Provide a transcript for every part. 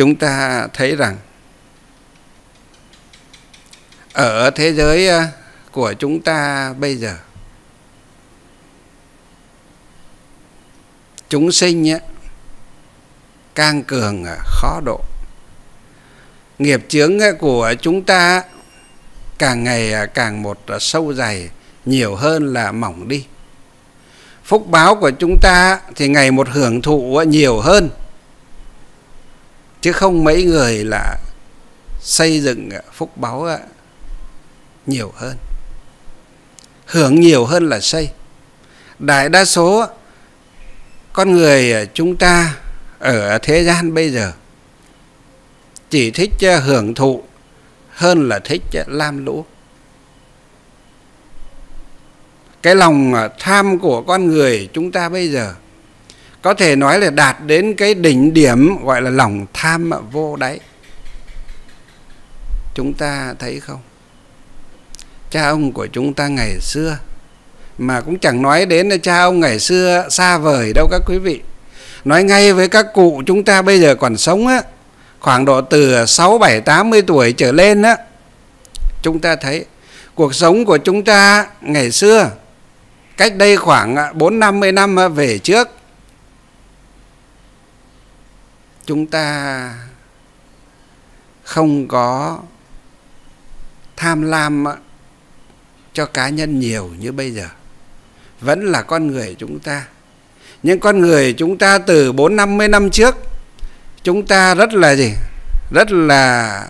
chúng ta thấy rằng ở thế giới à, của chúng ta bây giờ chúng sinh ấy, càng cường à, khó độ. Nghiệp chướng của chúng ta càng ngày à, càng một sâu dày nhiều hơn là mỏng đi. Phúc báo của chúng ta thì ngày một hưởng thụ nhiều hơn chứ không mấy người là xây dựng à, phúc báo à, nhiều hơn. Hưởng nhiều hơn là xây. Đại đa số con người à, chúng ta ở thế gian bây giờ chỉ thích hưởng thụ hơn là thích lam lũ. Cái lòng tham của con người chúng ta bây giờ có thể nói là đạt đến cái đỉnh điểm gọi là lòng tham vô đáy. Chúng ta thấy không? Cha ông của chúng ta ngày xưa mà cũng chẳng nói đến là cha ông ngày xưa xa vời đâu các quý vị. Nói ngay với các cụ chúng ta bây giờ còn sống á khoảng độ từ 6, 7, 80 tuổi trở lên á chúng ta thấy cuộc sống của chúng ta ngày xưa cách đây khoảng à, 4 50 năm về trước chúng ta không có tham lam cho cá nhân nhiều như bây giờ. Vẫn là con người chúng ta. Nhưng con người chúng ta từ bốn năm mươi năm trước, chúng ta rất là gì? Rất là,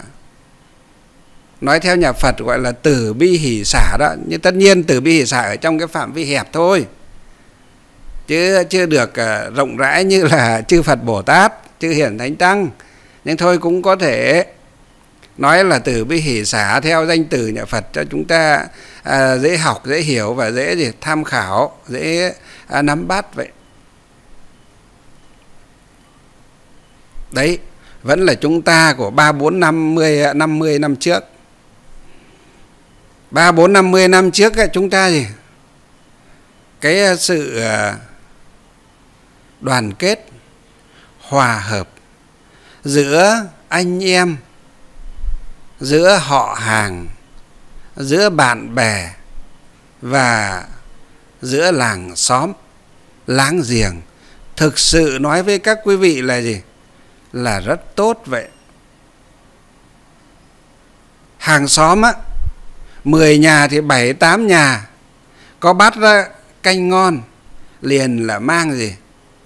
nói theo nhà Phật gọi là từ bi hỷ xả đó. Nhưng tất nhiên từ bi hỷ xả ở trong cái phạm vi hẹp thôi. Chứ chưa được ờ, rộng rãi như là chư Phật Bồ Tát chư hiển thánh tăng. Nhưng thôi cũng có thể nói là từ bi hỷ xả theo danh từ nhà Phật cho chúng ta à, dễ học dễ hiểu và dễ gì tham khảo dễ à, nắm bắt vậy. Đấy vẫn là chúng ta của ba bốn năm mươi à, năm mươi năm trước. Ba bốn năm mươi năm trước ấy, chúng ta gì? Cái sự à, đoàn kết hòa hợp giữa anh em, giữa họ hàng, giữa bạn bè và giữa làng xóm, láng giềng. Thực sự nói với các quý vị là gì? Là rất tốt vậy. Hàng xóm á, mười nhà thì bảy tám nhà. Có bắt ra canh ngon, liền là mang gì?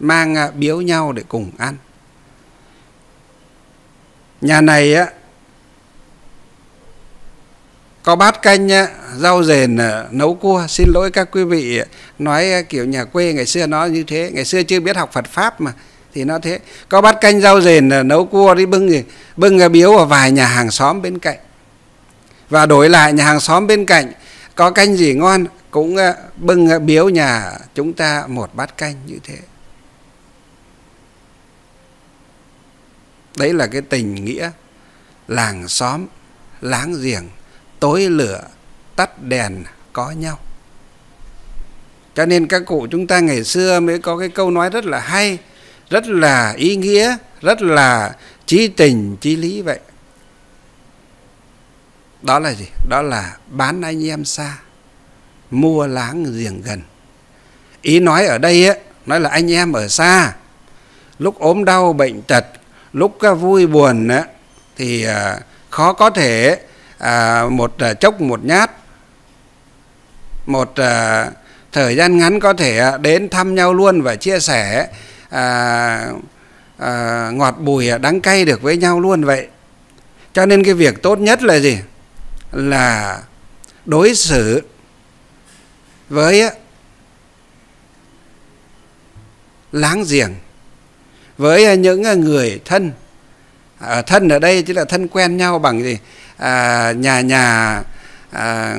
Mang à, biếu nhau để cùng ăn. Nhà này á, có bát canh rau rền à, nấu cua. Xin lỗi các quý vị à, nói kiểu nhà quê ngày xưa nó như thế. Ngày xưa chưa biết học Phật pháp mà, thì nó thế. Có bát canh rau rền nấu cua đi, bưng gì? Bưng biếu ở vài nhà hàng xóm bên cạnh. Và đổi lại, nhà hàng xóm bên cạnh, có canh gì ngon, cũng bưng biếu nhà chúng ta một bát canh như thế. Đấy là cái tình nghĩa làng xóm láng giềng tối lửa tắt đèn có nhau. Cho nên các cụ chúng ta ngày xưa mới có cái câu nói rất là hay rất là ý nghĩa rất là trí tình trí lý vậy. Đó là gì? Đó là bán anh em xa mua láng giềng gần. Ý nói ở đây ấy, nói là anh em ở xa lúc ốm đau bệnh tật lúc à, vui buồn thì à, khó có thể à, một chốc một nhát. Một thời gian ngắn có thể đến thăm nhau luôn và chia sẻ ngọt bùi đắng cay được với nhau luôn vậy. Cho nên cái việc tốt nhất là gì? Là đối xử với láng giềng với những à, người thân. À, thân ở đây chính là thân quen nhau bằng gì? À, nhà nhà à,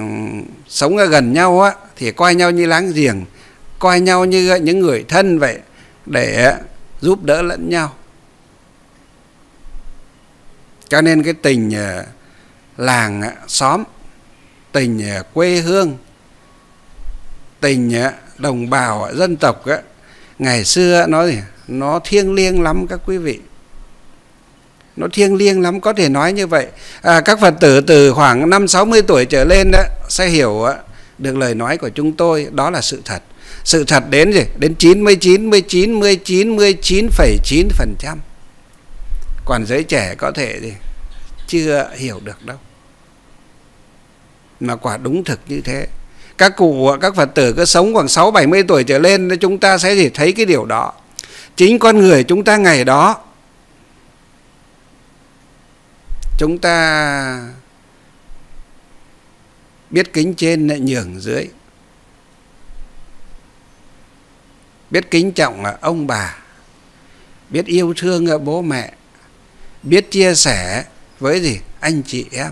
sống gần nhau á thì coi nhau như láng giềng coi nhau như những người thân vậy để giúp đỡ lẫn nhau. Cho nên cái tình à, làng à, xóm tình quê hương tình đồng bào dân tộc ngày xưa nó nó thiêng liêng lắm các quý vị. Nó thiêng liêng lắm có thể nói như vậy. À, các phật tử từ khoảng năm 60 tuổi trở lên đó sẽ hiểu được lời nói của chúng tôi đó là sự thật. Sự thật đến gì? Đến 99 19 19 19,9 phần trăm. Còn giới trẻ có thể gì? Chưa hiểu được đâu. Mà quả đúng thực như thế các cụ, các phật tử cứ sống khoảng 6 70 tuổi trở lên chúng ta sẽ chỉ thấy cái điều đó. Chính con người chúng ta ngày đó, chúng ta biết kính trên lại nhường dưới. Biết kính trọng là ông bà, biết yêu thương bố mẹ, biết chia sẻ với gì? Anh chị em.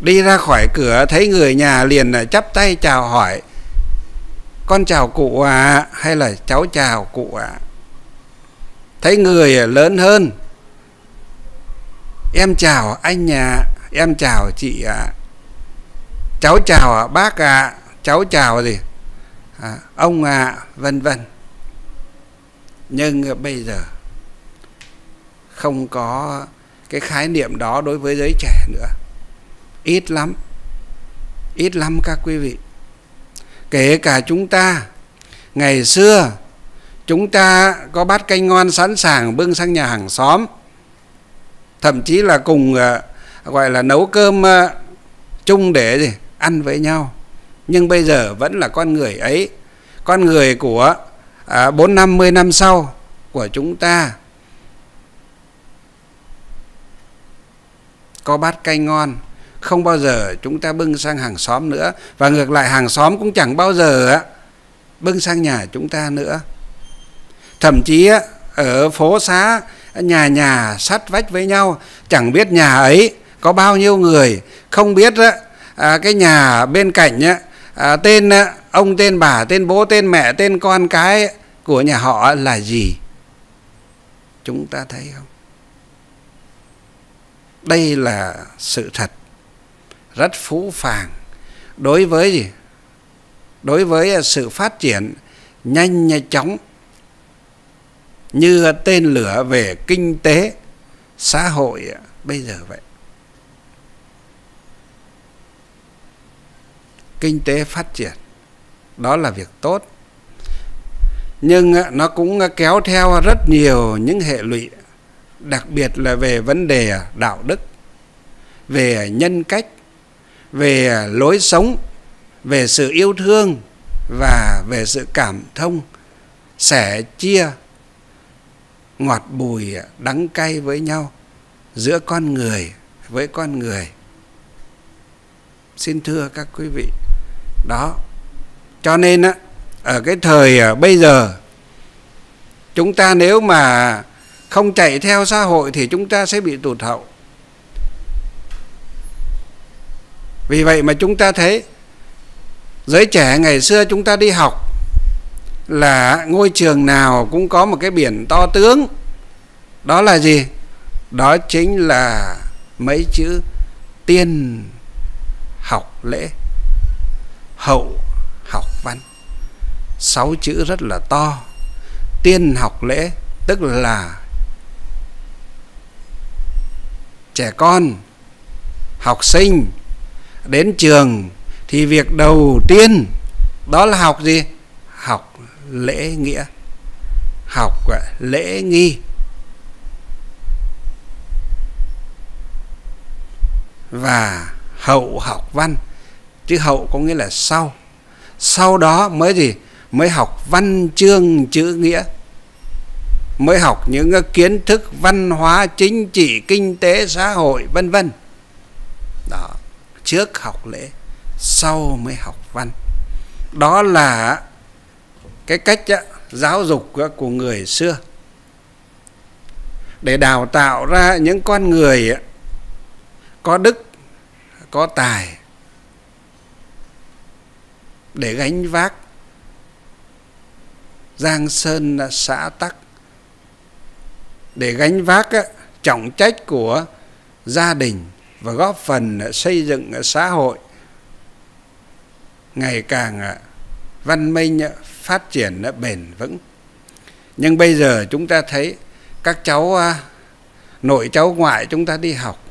Đi ra khỏi cửa thấy người nhà liền à, chắp tay chào hỏi. Con chào cụ à hay là cháu chào cụ à thấy người à, lớn hơn. Em chào anh nhà em chào chị ạ. À. cháu chào à, bác ạ à. cháu chào gì? À, ông ạ à, vân vân. Nhưng bây giờ không có cái khái niệm đó đối với giới trẻ nữa ít lắm. Ít lắm các quý vị. Kể cả chúng ta ngày xưa chúng ta có bát canh ngon sẵn sàng bưng sang nhà hàng xóm. Thậm chí là cùng uh, gọi là nấu cơm uh, chung để gì ăn với nhau. Nhưng bây giờ vẫn là con người ấy con người của à, bốn năm mươi năm sau của chúng ta. Có bát canh ngon không bao giờ chúng ta bưng sang hàng xóm nữa. Và ngược lại, hàng xóm cũng chẳng bao giờ bưng sang nhà chúng ta nữa. Thậm chí ở phố xá, nhà nhà sát vách với nhau, chẳng biết nhà ấy có bao nhiêu người. Không biết à, cái nhà bên cạnh à, tên ông, tên bà, tên bố, tên mẹ, tên con cái của nhà họ là gì? Chúng ta thấy không? Đây là sự thật rất phũ phàng. Đối với gì? Đối với à, sự phát triển nhanh nhanh chóng, như tên lửa về kinh tế, xã hội à, bây giờ vậy. Kinh tế phát triển, đó là việc tốt. Nhưng à, nó cũng kéo theo rất nhiều những hệ lụy, đặc biệt là về vấn đề đạo đức, về nhân cách về lối sống, về sự yêu thương và về sự cảm thông sẻ chia ngọt bùi, đắng cay với nhau, giữa con người với con người. Xin thưa các quý vị, đó. Cho nên á, ở cái thời à, bây giờ, chúng ta nếu mà không chạy theo xã hội thì chúng ta sẽ bị tụt hậu. Vì vậy mà chúng ta thấy, giới trẻ ngày xưa chúng ta đi học là ngôi trường nào cũng có một cái biển to tướng. Đó là gì? Đó chính là mấy chữ tiên học lễ, hậu học văn. Sáu chữ rất là to. Tiên học lễ tức là trẻ con, học sinh đến trường thì việc đầu tiên đó là học gì? Học lễ nghĩa. Học lễ nghi. Và hậu học văn. Chứ hậu có nghĩa là sau. Sau đó mới gì? Mới học văn chương chữ nghĩa. Mới học những kiến thức văn hóa, chính trị, kinh tế, xã hội, vân vân trước học lễ, sau mới học văn. Đó là cái cách giáo dục của người xưa. Để đào tạo ra những con người có đức, có tài, để gánh vác. Giang sơn xã tắc. Để gánh vác trọng trách của gia đình và góp phần xây dựng xã hội ngày càng văn minh, phát triển bền vững. Nhưng bây giờ chúng ta thấy các cháu à, nội cháu ngoại chúng ta đi học,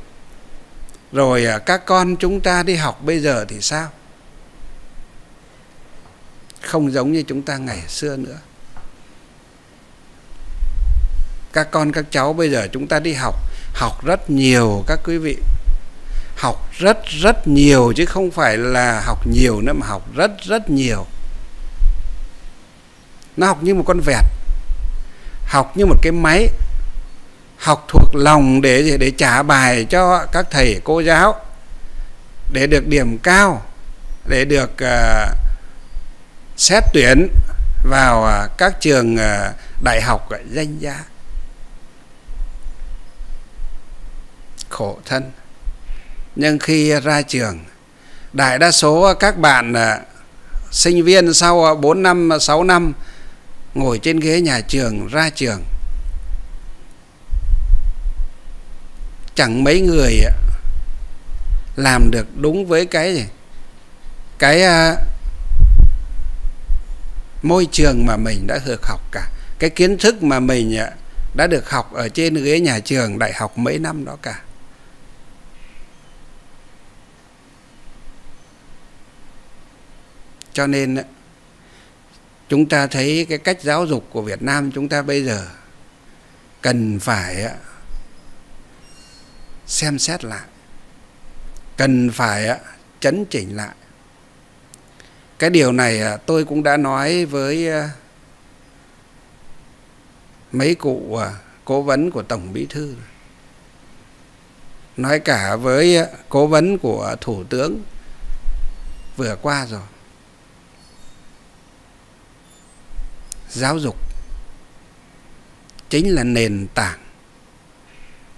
rồi à, các con chúng ta đi học bây giờ thì sao? Không giống như chúng ta ngày xưa nữa. Các con, các cháu bây giờ chúng ta đi học học rất nhiều các quý vị học rất rất nhiều chứ không phải là học nhiều nữa mà học rất rất nhiều. Nó học như một con vẹt học như một cái máy học thuộc lòng để để trả bài cho các thầy cô giáo để được điểm cao để được uh, xét tuyển vào uh, các trường uh, đại học uh, danh giá. Khổ thân nhưng khi ra trường, đại đa số các bạn à, sinh viên sau à, 4 năm à, 6 năm ngồi trên ghế nhà trường, ra trường, chẳng mấy người làm được đúng với cái gì cái môi trường mà mình đã được học cả. Cái kiến thức mà mình đã được học ở trên ghế nhà trường đại học mấy năm đó cả. Cho nên chúng ta thấy cái cách giáo dục của Việt Nam chúng ta bây giờ cần phải xem xét lại, cần phải chấn chỉnh lại. Cái điều này à, tôi cũng đã nói với à, mấy cụ à, cố vấn của tổng bí thư. Nói cả với cố vấn của thủ tướng vừa qua rồi. Giáo dục chính là nền tảng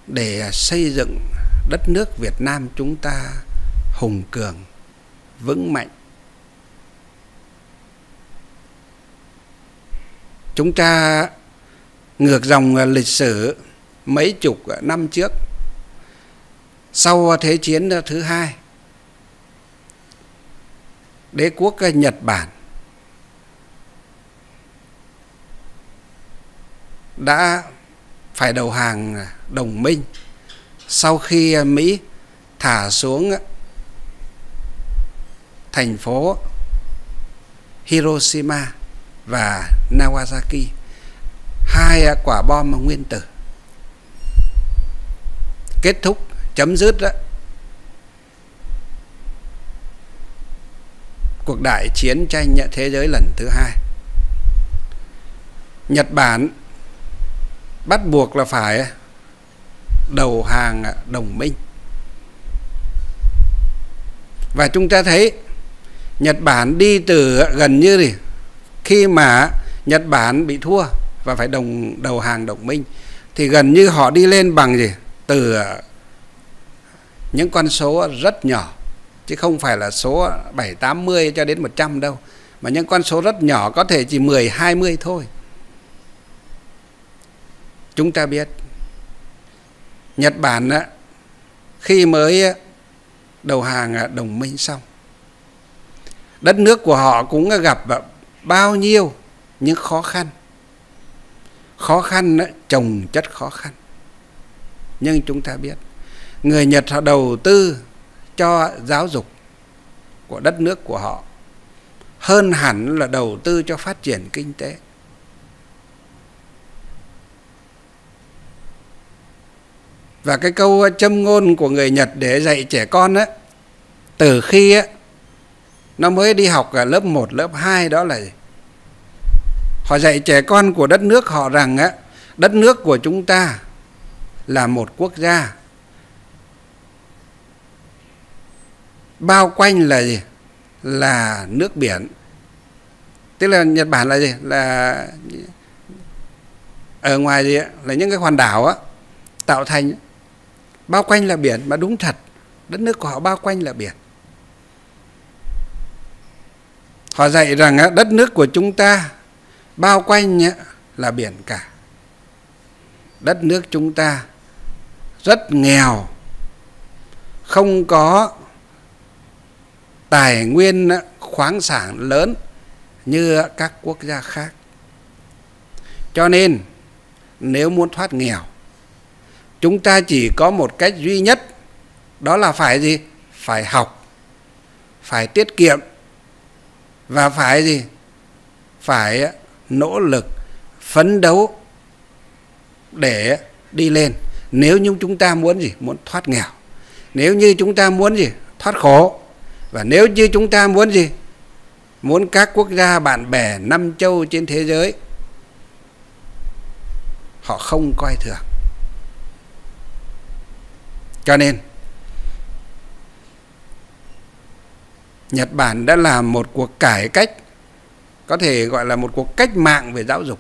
để xây dựng đất nước Việt Nam chúng ta hùng cường, vững mạnh. Chúng ta ngược dòng lịch sử mấy chục năm trước sau Thế chiến thứ hai đế quốc Nhật Bản đã phải đầu hàng đồng minh. Sau khi à, Mỹ thả xuống thành phố Hiroshima và Nagasaki, hai à, quả bom nguyên tử kết thúc, chấm dứt đó cuộc đại chiến tranh thế giới lần thứ hai. Nhật Bản bắt buộc là phải đầu hàng à, đồng minh. Và chúng ta thấy Nhật Bản đi từ à, gần như thì khi mà Nhật Bản bị thua và phải đồng, đầu hàng đồng minh, thì gần như họ đi lên bằng gì? Từ à, những con số rất nhỏ, chứ không phải là số 7 80 cho đến 100 đâu, mà những con số rất nhỏ có thể chỉ 10 20 thôi chúng ta biết, Nhật Bản á, khi mới đầu hàng đồng minh xong. Đất nước của họ cũng gặp bao nhiêu những khó khăn. Khó khăn trồng chất khó khăn. Nhưng chúng ta biết, người Nhật họ đầu tư cho giáo dục của đất nước của họ hơn hẳn là đầu tư cho phát triển kinh tế. Và cái câu ờ, châm ngôn của người Nhật để dạy trẻ con á từ khi á nó mới đi học ở lớp 1, lớp 2 đó là gì? Họ dạy trẻ con của đất nước họ rằng á đất nước của chúng ta là một quốc gia bao quanh là gì? Là nước biển. Tức là Nhật Bản là gì? Là ở ngoài gì là những cái hòn đảo á tạo thành bao quanh là biển, mà đúng thật. Đất nước của họ bao quanh là biển. Họ dạy rằng đất nước của chúng ta bao quanh là biển cả. Đất nước chúng ta rất nghèo, không có tài nguyên khoáng sản lớn như các quốc gia khác. Cho nên, nếu muốn thoát nghèo chúng ta chỉ có một cách duy nhất, đó là phải gì? Phải học, phải tiết kiệm và phải gì? Phải nỗ lực, phấn đấu để đi lên. Nếu như chúng ta muốn gì? Muốn thoát nghèo. Nếu như chúng ta muốn gì? Thoát khổ. Và nếu như chúng ta muốn gì? Muốn các quốc gia, bạn bè, năm châu trên thế giới, họ không coi thường cho nên, Nhật Bản đã làm một cuộc cải cách, có thể gọi là một cuộc cách mạng về giáo dục.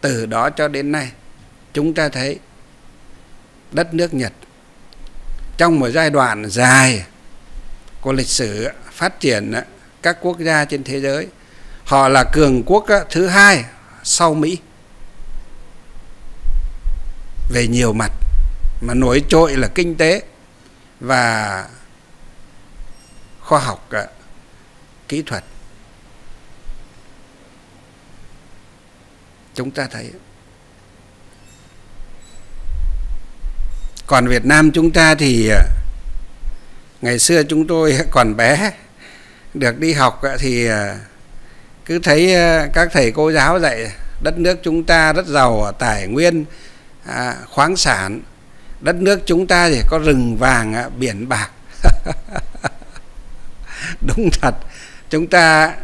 Từ đó cho đến nay, chúng ta thấy đất nước Nhật trong một giai đoạn dài của lịch sử phát triển các quốc gia trên thế giới, họ là cường quốc thứ hai sau Mỹ, về nhiều mặt mà nổi trội là kinh tế và khoa học ờ, kỹ thuật. Chúng ta thấy. Còn Việt Nam chúng ta thì ờ, ngày xưa chúng tôi còn bé, được đi học ờ, thì cứ thấy các thầy cô giáo dạy đất nước chúng ta rất giàu tài nguyên à, khoáng sản đất nước chúng ta thì có rừng vàng biển bạc. Đúng thật. Chúng ta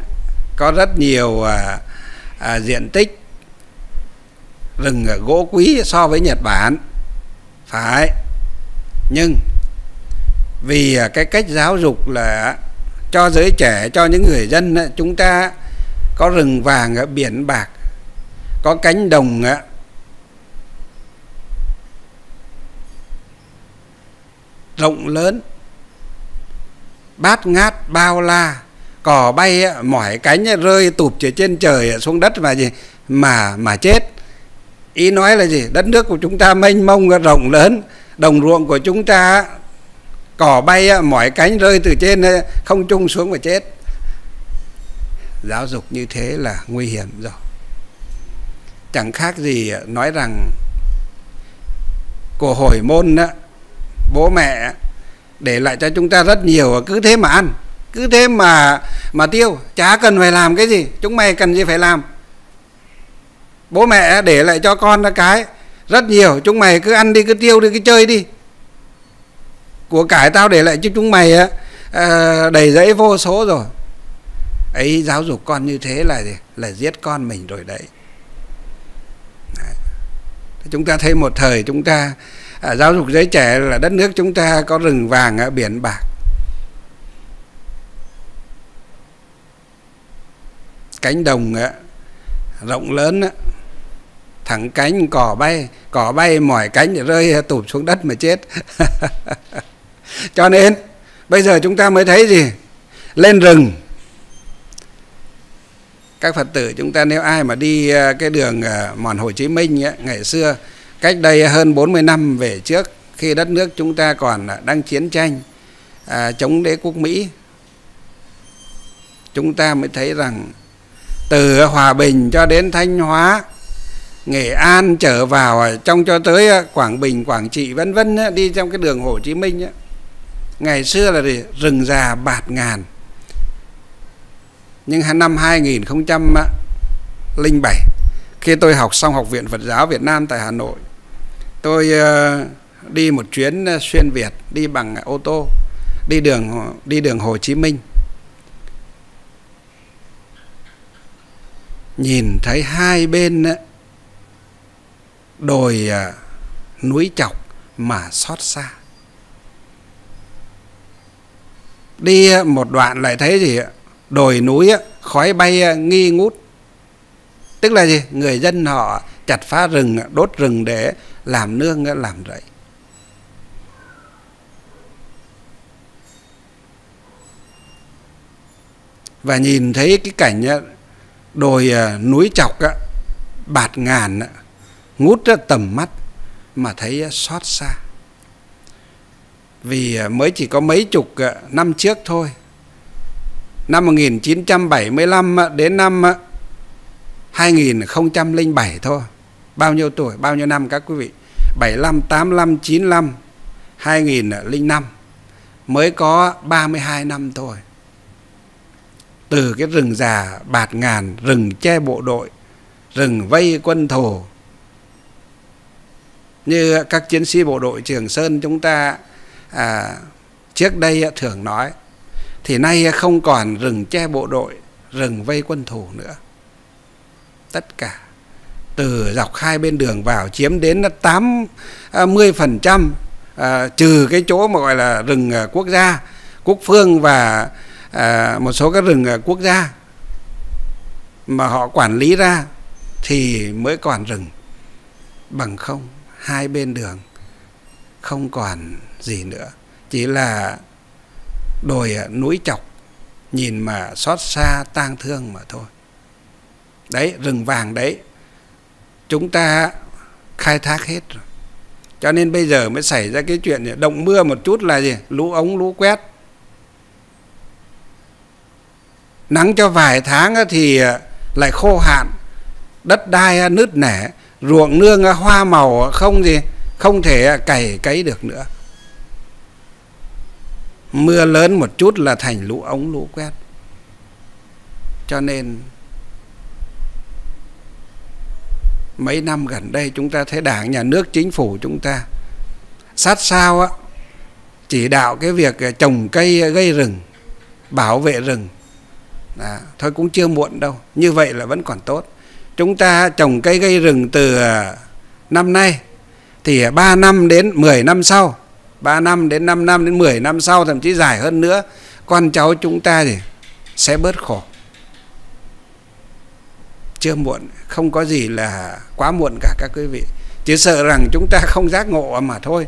có rất nhiều à, à, diện tích rừng gỗ quý so với Nhật Bản. Phải. Nhưng vì à, cái cách giáo dục là cho giới trẻ cho những người dân chúng ta có rừng vàng biển bạc có cánh đồng rộng lớn. Bát ngát bao la cỏ bay mỏi cánh rơi tụp từ trên trời xuống đất mà gì? Mà mà chết. Ý nói là gì? Đất nước của chúng ta mênh mông rộng lớn. Đồng ruộng của chúng ta cỏ bay mỏi cánh rơi từ trên không trung xuống mà chết. Giáo dục như thế là nguy hiểm rồi. Chẳng khác gì nói rằng của hồi môn đó, bố mẹ để lại cho chúng ta rất nhiều cứ thế mà ăn cứ thế mà mà tiêu chả cần phải làm cái gì chúng mày cần gì phải làm. Bố mẹ để lại cho con ra cái rất nhiều chúng mày cứ ăn đi cứ tiêu đi cứ chơi đi. Của cải tao để lại cho chúng mày á à, đầy dẫy vô số rồi. Ấy giáo dục con như thế là là giết con mình rồi đấy, đấy. chúng ta thấy một thời chúng ta à, giáo dục giới trẻ là đất nước chúng ta có rừng vàng ở biển bạc. Cánh đồng á, rộng lớn á, thẳng cánh cỏ bay cỏ bay mỏi cánh để rơi tụp xuống đất mà chết. Cho nên bây giờ chúng ta mới thấy gì? Lên rừng. Các phật tử chúng ta nếu ai mà đi à, cái đường à, mòn hồ chí minh ấy, ngày xưa cách đây hơn 40 năm về trước khi đất nước chúng ta còn à, đang chiến tranh à, chống đế quốc Mỹ chúng ta mới thấy rằng từ Hòa Bình cho đến Thanh Hóa Nghệ An trở vào à, trong cho tới à, Quảng Bình, Quảng Trị vân vân đi trong cái đường Hồ Chí Minh ngày xưa là gì? rừng già bạt ngàn nhưng năm 2007 khi tôi học xong học viện Phật giáo Việt Nam tại Hà Nội tôi ờ, đi một chuyến ờ, xuyên Việt, đi bằng ô tô, đi đường đi đường Hồ Chí Minh. Nhìn thấy hai bên ờ, đồi núi chọc mà xót xa. Đi một đoạn lại thấy gì đồi núi khói bay nghi ngút. Tức là gì? Người dân họ chặt phá rừng, đốt rừng để làm nương, làm rẫy. Và nhìn thấy cái cảnh đồi à, núi chọc bạt ngàn ngút tầm mắt mà thấy xót xa. Vì à, mới chỉ có mấy chục à, năm trước thôi. Năm 1975 đến năm 2007 thôi. Bao nhiêu tuổi? Bao nhiêu năm các quý vị? 75 85 95 2005 mới có 32 năm thôi. Từ cái rừng già bạt ngàn rừng che bộ đội rừng vây quân thù như các chiến sĩ bộ đội trường sơn chúng ta à, trước đây thường nói thì nay không còn rừng che bộ đội rừng vây quân thù nữa. Tất cả từ dọc hai bên đường vào chiếm đến 80 à, phần trăm à, trừ cái chỗ mà gọi là rừng à, quốc gia quốc phương và à, một số các rừng à, quốc gia mà họ quản lý ra thì mới còn rừng. Bằng không hai bên đường không còn gì nữa. Chỉ là đồi núi chọc nhìn mà xót xa tang thương mà thôi. Đấy rừng vàng đấy chúng ta khai thác hết rồi. Cho nên bây giờ mới xảy ra cái chuyện động mưa một chút là gì? Lũ ống, lũ quét. Nắng cho vài tháng thì à, lại khô hạn. Đất đai nứt nẻ. Ruộng nương hoa màu không gì, không thể à, cày cấy được nữa. Mưa lớn một chút là thành lũ ống, lũ quét. Cho nên mấy năm gần đây chúng ta thấy đảng nhà nước chính phủ chúng ta sát sao á chỉ đạo cái việc à, trồng cây à, gây rừng bảo vệ rừng. À, thôi cũng chưa muộn đâu như vậy là vẫn còn tốt. Chúng ta trồng cây gây rừng từ à, năm nay thì 3 năm đến 10 năm sau 3 năm đến 5 năm đến 10 năm sau thậm chí dài hơn nữa con cháu chúng ta thì sẽ bớt khổ chưa muộn, không có gì là quá muộn cả các quý vị. Chỉ sợ rằng chúng ta không giác ngộ mà thôi,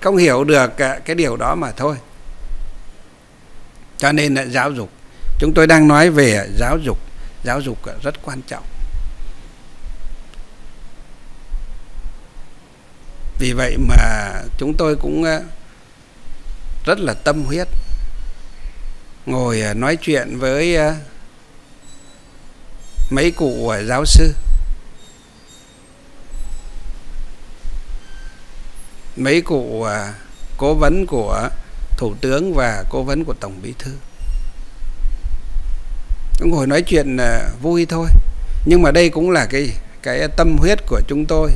không hiểu được cái điều đó mà thôi. Cho nên là giáo dục. Chúng tôi đang nói về giáo dục. Giáo dục rất quan trọng. Vì vậy mà chúng tôi cũng ờ, rất là tâm huyết ngồi ờ, nói chuyện với ờ, mấy cụ giáo sư? Mấy cụ à, cố vấn của thủ tướng và cố vấn của tổng bí thư? Ngồi nói chuyện à, vui thôi. Nhưng mà đây cũng là cái cái tâm huyết của chúng tôi.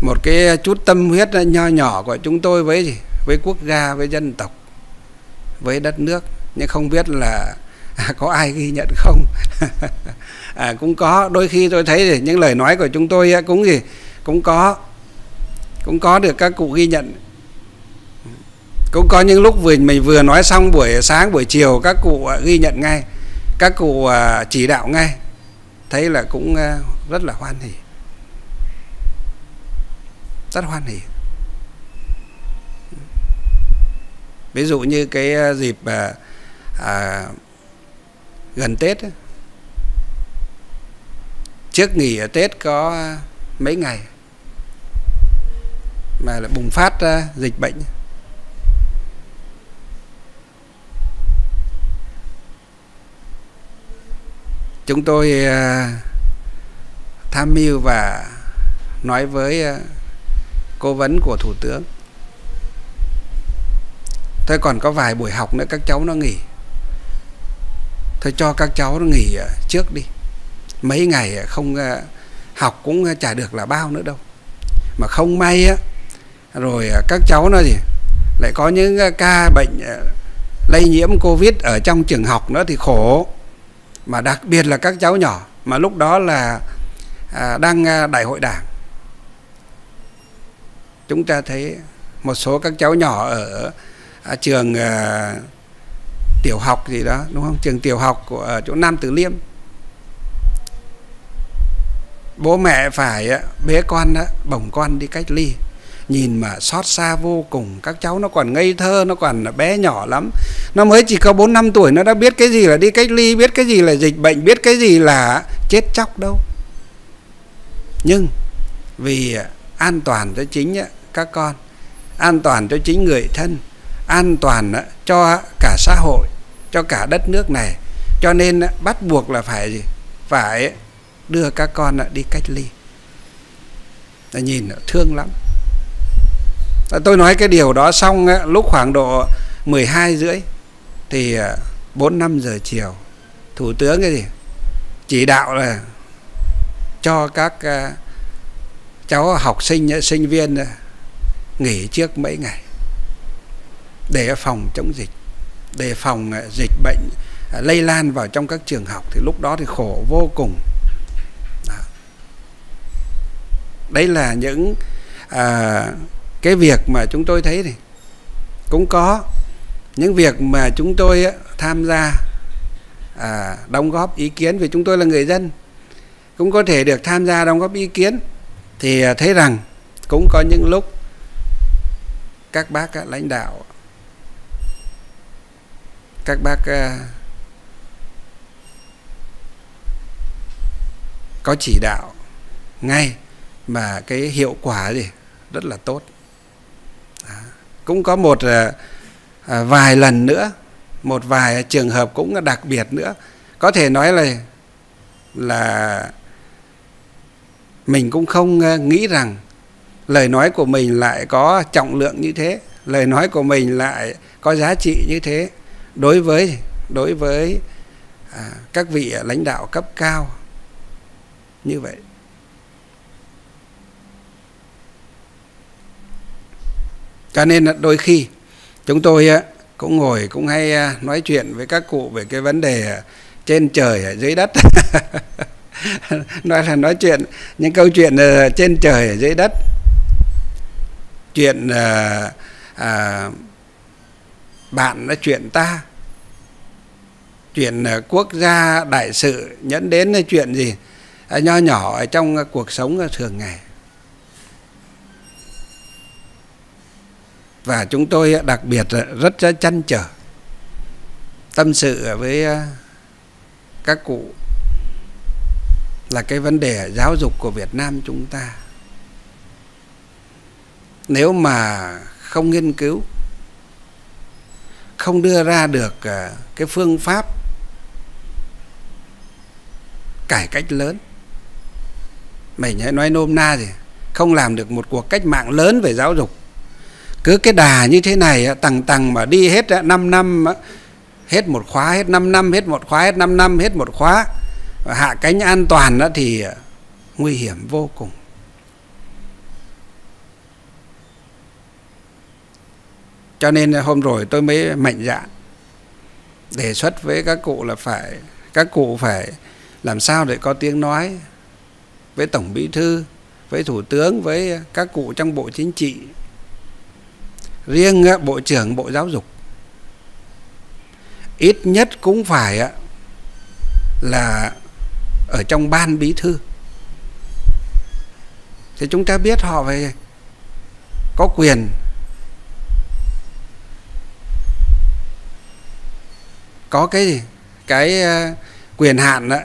Một cái chút tâm huyết à, nho nhỏ của chúng tôi với gì? Với quốc gia, với dân tộc, với đất nước. Nhưng không biết là có ai ghi nhận không? à, cũng có. Đôi khi tôi thấy thì những lời nói của chúng tôi cũng gì? Cũng có. Cũng có được các cụ ghi nhận. Cũng có những lúc vừa mình vừa nói xong buổi sáng buổi chiều các cụ à, ghi nhận ngay các cụ à, chỉ đạo ngay. Thấy là cũng à, rất là hoan hỉ. Rất hoan hỉ. Ví dụ như cái dịp à, à, gần tết ấy, trước nghỉ ở tết có mấy ngày mà lại bùng phát ra dịch bệnh? Chúng tôi à, tham mưu và nói với à, cố vấn của thủ tướng. Thôi còn có vài buổi học nữa, các cháu nó nghỉ. Thôi cho các cháu nó nghỉ trước đi mấy ngày à, không à, học cũng à, chả được là bao nữa đâu. Mà không may á rồi các cháu nó gì lại có những ca bệnh lây nhiễm covid ở trong trường học nữa thì khổ. Mà đặc biệt là các cháu nhỏ mà lúc đó là à, đang đại hội đảng. Chúng ta thấy một số các cháu nhỏ ở à, trường à, tiểu học gì đó đúng không? Trường tiểu học của ở chỗ Nam Từ Liêm bố mẹ phải bế con bồng con đi cách ly. Nhìn mà xót xa vô cùng, các cháu nó còn ngây thơ, nó còn bé nhỏ lắm. Nó mới chỉ có 4 năm tuổi, nó đã biết cái gì là đi cách ly, biết cái gì là dịch bệnh, biết cái gì là chết chóc đâu. Nhưng vì à, an toàn cho chính à, các con, an toàn cho chính người thân, an toàn à, cho cả xã hội, cho cả đất nước này. Cho nên bắt buộc là phải gì? Phải đưa các con đi cách ly. Nhìn thương lắm. À, tôi nói cái điều đó xong lúc khoảng độ 12 rưỡi thì à, 4 năm giờ chiều, thủ tướng cái gì, chỉ đạo là cho các à, cháu học sinh sinh viên nghỉ trước mấy ngày để phòng chống dịch, để phòng dịch bệnh lây lan vào trong các trường học. Thì lúc đó thì khổ vô cùng. Đấy là những à, cái việc mà chúng tôi thấy thì cũng có những việc mà chúng tôi tham gia à, đóng góp ý kiến vì chúng tôi là người dân. Cũng có thể được tham gia đóng góp ý kiến thì thấy rằng cũng có những lúc các bác lãnh đạo các bác có chỉ đạo ngay mà cái hiệu quả gì rất là tốt. À, cũng có một à, vài lần nữa một vài trường hợp cũng đặc biệt nữa. Có thể nói là là mình cũng không ờ, nghĩ rằng lời nói của mình lại có trọng lượng như thế lời nói của mình lại có giá trị như thế đối với đối với à, các vị lãnh đạo cấp cao như vậy. Cho nên đôi khi chúng tôi ờ, cũng ngồi cũng hay ờ, nói chuyện với các cụ về cái vấn đề ờ, trên trời ở dưới đất. Nói là nói chuyện những câu chuyện trên trời ở dưới đất. Chuyện à, à, bạn nói chuyện ta. Chuyện quốc gia đại sự nhẫn đến chuyện gì. Nho nhỏ ở trong cuộc sống thường ngày. Và chúng tôi ờ, đặc biệt ờ, rất chăn trở tâm sự với ờ, các cụ là cái vấn đề giáo dục của Việt Nam chúng ta. Nếu mà không nghiên cứu, không đưa ra được cái phương pháp cải cách lớn mình nói nôm na gì, không làm được một cuộc cách mạng lớn về giáo dục cứ cái đà như thế này tầng tầng mà đi hết 5 năm hết một khóa, hết 5 năm, hết một khóa, hết 5 năm, hết một khóa hạ cánh an toàn đó thì à, nguy hiểm vô cùng. Cho nên hôm rồi tôi mới mạnh dạn đề xuất với các cụ là phải, các cụ phải làm sao để có tiếng nói với tổng bí thư, với thủ tướng, với các cụ trong bộ chính trị riêng ờ, bộ trưởng bộ giáo dục. Ít nhất cũng phải ờ, là ở trong ban bí thư. Thì chúng ta biết họ phải có quyền có cái gì? Cái ờ, quyền hạn đó,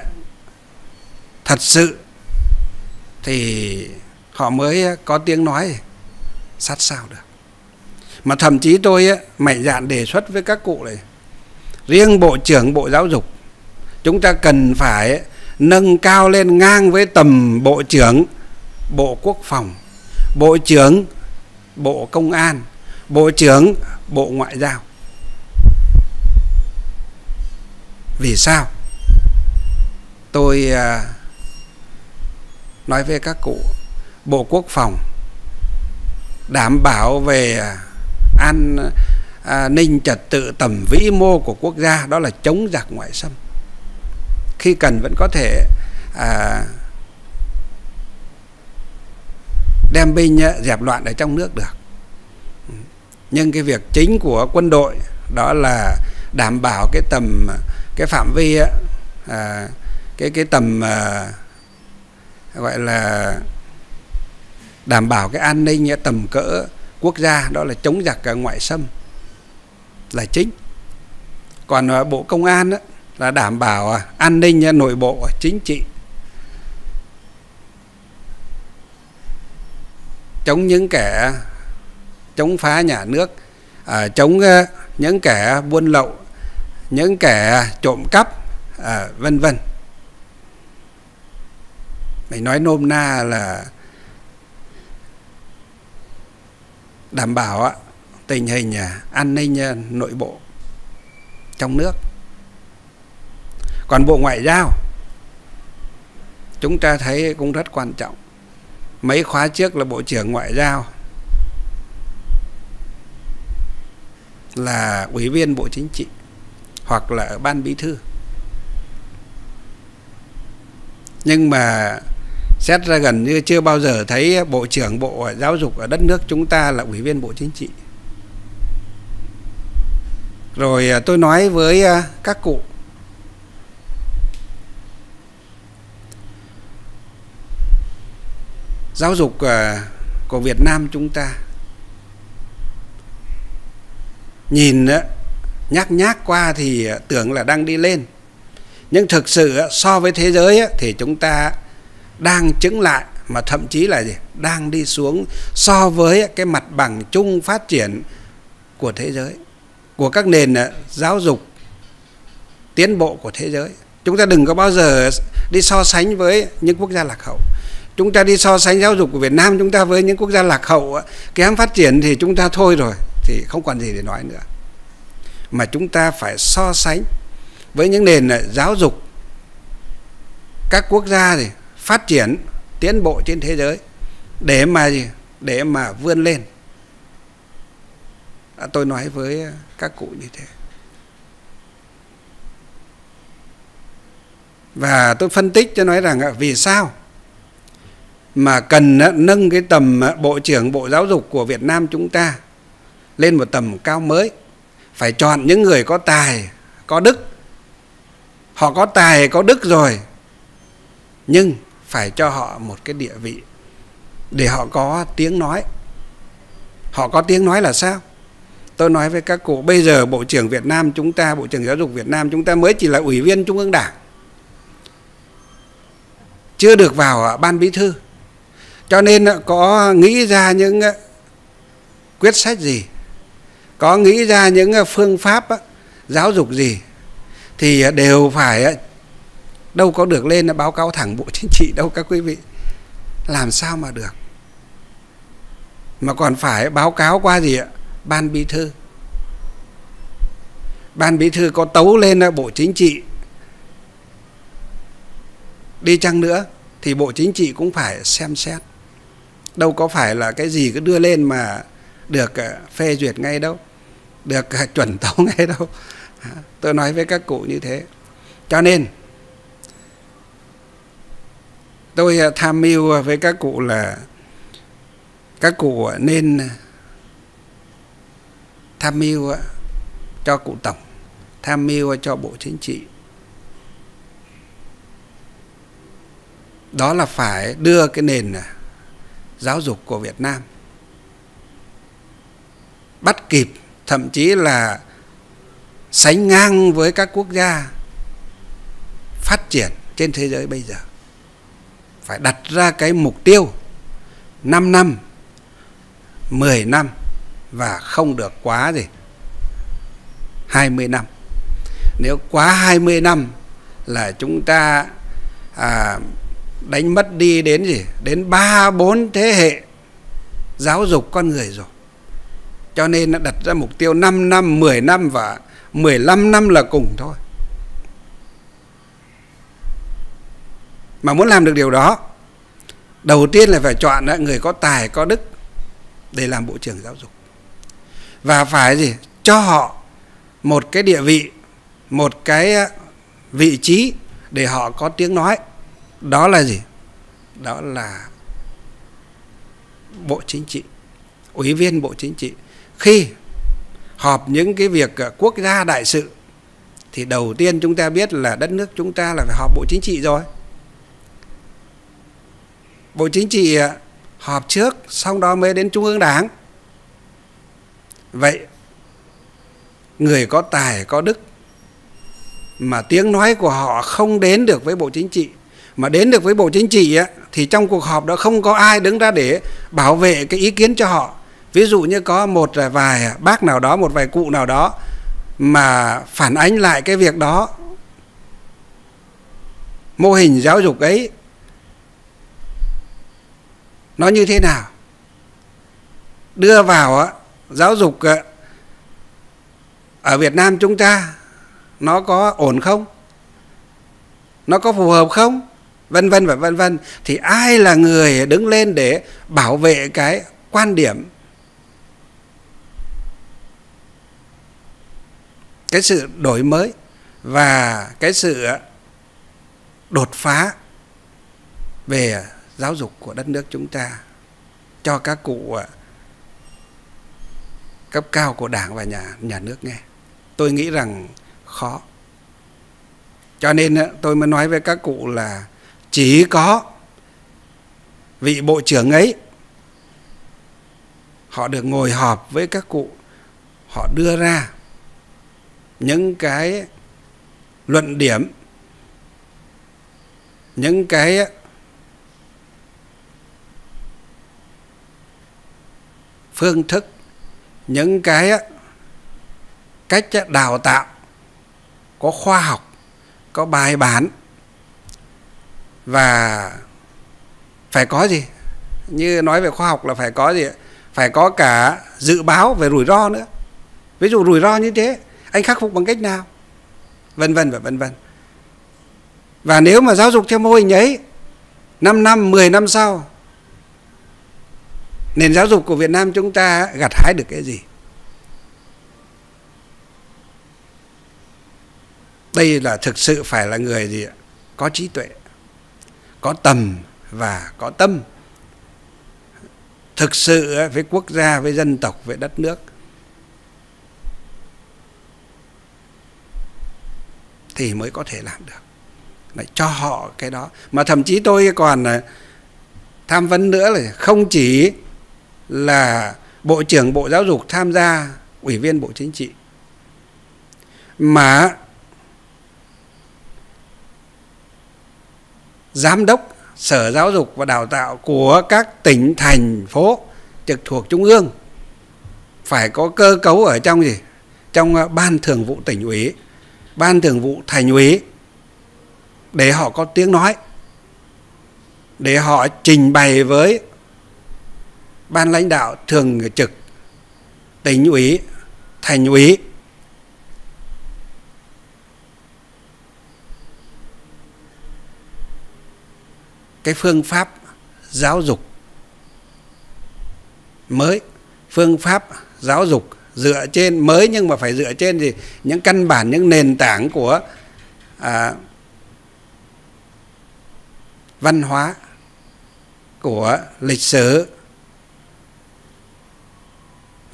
thật sự thì họ mới có tiếng nói sát sao được mà thậm chí tôi ấy mạnh dạn đề xuất với các cụ này. Riêng bộ trưởng bộ giáo dục chúng ta cần phải nâng cao lên ngang với tầm bộ trưởng bộ quốc phòng bộ trưởng bộ công an bộ trưởng bộ ngoại giao. Vì sao? Tôi à, nói với các cụ bộ quốc phòng đảm bảo về à, an à, ninh trật tự tầm vĩ mô của quốc gia đó là chống giặc ngoại xâm. Khi cần vẫn có thể à, đem binh à, dẹp loạn ở trong nước được. Nhưng cái việc chính của quân đội đó là đảm bảo cái tầm cái phạm vi à, cái cái tầm à, gọi là đảm bảo cái an ninh à, tầm cỡ quốc gia đó là chống giặc ngoại xâm là chính. Còn à, bộ công an đó, là đảm bảo à, an ninh à, nội bộ chính trị. Chống những kẻ chống phá nhà nước à, chống những kẻ buôn lậu những kẻ trộm cắp à, vân vân. Mình nói nôm na là đảm bảo tình hình à, an ninh à, nội bộ trong nước. Còn bộ ngoại giao, chúng ta thấy cũng rất quan trọng. Mấy khóa trước là bộ trưởng ngoại giao là ủy viên bộ chính trị hoặc là ở ban bí thư. Nhưng mà xét ra gần như chưa bao giờ thấy bộ trưởng bộ giáo dục ở đất nước chúng ta là ủy viên bộ chính trị. Rồi à, tôi nói với à, các cụ. Giáo dục à, của Việt Nam chúng ta. Nhìn nhắc nhác qua thì tưởng là đang đi lên. Nhưng thực sự so với thế giới thì chúng ta đang chứng lại, mà thậm chí là gì? Đang đi xuống so với cái mặt bằng chung phát triển của thế giới, của các nền à, giáo dục tiến bộ của thế giới. Chúng ta đừng có bao giờ đi so sánh với những quốc gia lạc hậu. Chúng ta đi so sánh giáo dục của Việt Nam chúng ta với những quốc gia lạc hậu à, kém phát triển thì chúng ta thôi rồi, thì không còn gì để nói nữa. Mà chúng ta phải so sánh với những nền à, giáo dục các quốc gia thì phát triển tiến bộ trên thế giới để mà gì? Để mà vươn lên. À, tôi nói với các cụ như thế. Và tôi phân tích cho nói rằng à, vì sao mà cần à, nâng cái tầm à, bộ trưởng bộ giáo dục của Việt Nam chúng ta lên một tầm cao mới? Phải chọn những người có tài có đức. Họ có tài có đức rồi. Nhưng phải cho họ một cái địa vị để họ có tiếng nói. Họ có tiếng nói là sao? Tôi nói với các cụ, bây giờ bộ trưởng việt nam chúng ta, bộ trưởng giáo dục việt nam chúng ta mới chỉ là ủy viên trung ương đảng. Chưa được vào ban bí thư. Cho nên ờ, có nghĩ ra những ờ, quyết sách gì? Có nghĩ ra những ờ, phương pháp giáo dục gì? Thì đều phải đâu có được lên là báo cáo thẳng bộ chính trị đâu các quý vị. Làm sao mà được? Mà còn phải báo cáo qua gì ạ? Ban bí thư. Ban bí thư có tấu lên bộ chính trị. Đi chăng nữa thì bộ chính trị cũng phải xem xét. Đâu có phải là cái gì cứ đưa lên mà được ờ, phê duyệt ngay đâu, được ờ, chuẩn tấu ngay đâu. Tôi nói với các cụ như thế. Cho nên tôi à, tham mưu à, với các cụ là các cụ à, nên tham mưu cho cụ tổng, tham mưu cho bộ chính trị. Đó là phải đưa cái nền giáo dục của Việt Nam bắt kịp, thậm chí là sánh ngang với các quốc gia phát triển trên thế giới bây giờ phải đặt ra cái mục tiêu 5 năm 10 năm và không được quá gì 20 năm. Nếu quá 20 năm là chúng ta à, đánh mất đi đến gì? Đến ba bốn thế hệ giáo dục con người rồi. Cho nên nó đặt ra mục tiêu 5 năm 10 năm và 15 năm là cùng thôi. Mà muốn làm được điều đó, đầu tiên là phải chọn người có tài, có đức để làm bộ trưởng giáo dục. Và phải gì? Cho họ một cái địa vị, một cái ờ, vị trí để họ có tiếng nói. Đó là gì? Đó là bộ chính trị, ủy viên bộ chính trị. Khi họp những cái việc ờ, quốc gia đại sự, thì đầu tiên chúng ta biết là đất nước chúng ta là phải họp bộ chính trị rồi bộ chính trị à, họp trước, xong đó mới đến trung ương đảng. Vậy, người có tài, có đức, mà tiếng nói của họ không đến được với bộ chính trị, mà đến được với bộ chính trị à, thì trong cuộc họp đó không có ai đứng ra để bảo vệ cái ý kiến cho họ. Ví dụ như có một vài à, bác nào đó, một vài cụ nào đó mà phản ánh lại cái việc đó. Mô hình giáo dục ấy nó như thế nào? Đưa vào giáo dục ở Việt Nam chúng ta, nó có ổn không? Nó có phù hợp không? Vân vân và vân vân. Thì ai là người đứng lên để bảo vệ cái quan điểm? Cái sự đổi mới và cái sự đột phá về giáo dục của đất nước chúng ta, cho các cụ à, cấp cao của đảng và nhà nhà nước nghe. Tôi nghĩ rằng khó. Cho nên à, tôi mới nói với các cụ là chỉ có vị bộ trưởng ấy, họ được ngồi họp với các cụ, họ đưa ra những cái luận điểm, những cái phương thức, những cái cách đào tạo, có khoa học, có bài bản, và phải có gì? Như nói về khoa học là phải có gì phải có cả dự báo về rủi ro nữa. Ví dụ rủi ro như thế, anh khắc phục bằng cách nào? Vân vân và vân vân. Và nếu mà giáo dục theo mô hình ấy 5 năm 10 năm sau nền giáo dục của Việt Nam chúng ta gặt hái được cái gì? Đây là thực sự phải là người gì có trí tuệ, có tầm và có tâm. Thực sự với quốc gia, với dân tộc, với đất nước. Thì mới có thể làm được. Lại cho họ cái đó. Mà thậm chí tôi còn à, tham vấn nữa là không chỉ là bộ trưởng bộ giáo dục tham gia ủy viên bộ chính trị. Mà giám đốc sở giáo dục và đào tạo của các tỉnh, thành phố trực thuộc trung ương phải có cơ cấu ở trong gì? Trong à, ban thường vụ tỉnh ủy, ban thường vụ thành ủy để họ có tiếng nói, để họ trình bày với ban lãnh đạo thường trực tỉnh ủy thành ủy. Cái phương pháp giáo dục mới phương pháp giáo dục dựa trên mới nhưng mà phải dựa trên gì? Những căn bản những nền tảng của à, văn hóa của lịch sử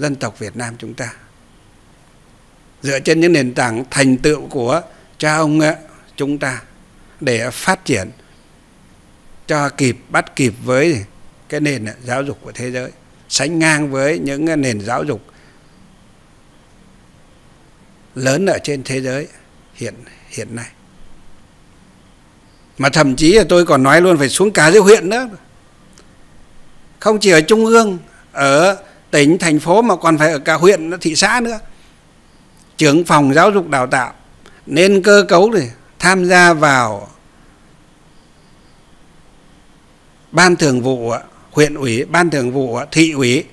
dân tộc Việt Nam chúng ta. Dựa trên những nền tảng thành tựu của cha ông chúng ta để phát triển cho kịp, bắt kịp với cái nền giáo dục của thế giới, sánh ngang với những nền giáo dục lớn ở trên thế giới hiện hiện nay. Mà thậm chí là tôi còn nói luôn, phải xuống cả dưới huyện nữa. Không chỉ ở trung ương, ở tỉnh, thành phố mà còn phải ở cả huyện, thị xã nữa. Trưởng phòng giáo dục đào tạo nên cơ cấu thì tham gia vào ban thường vụ huyện ủy, ban thường vụ thị ủy,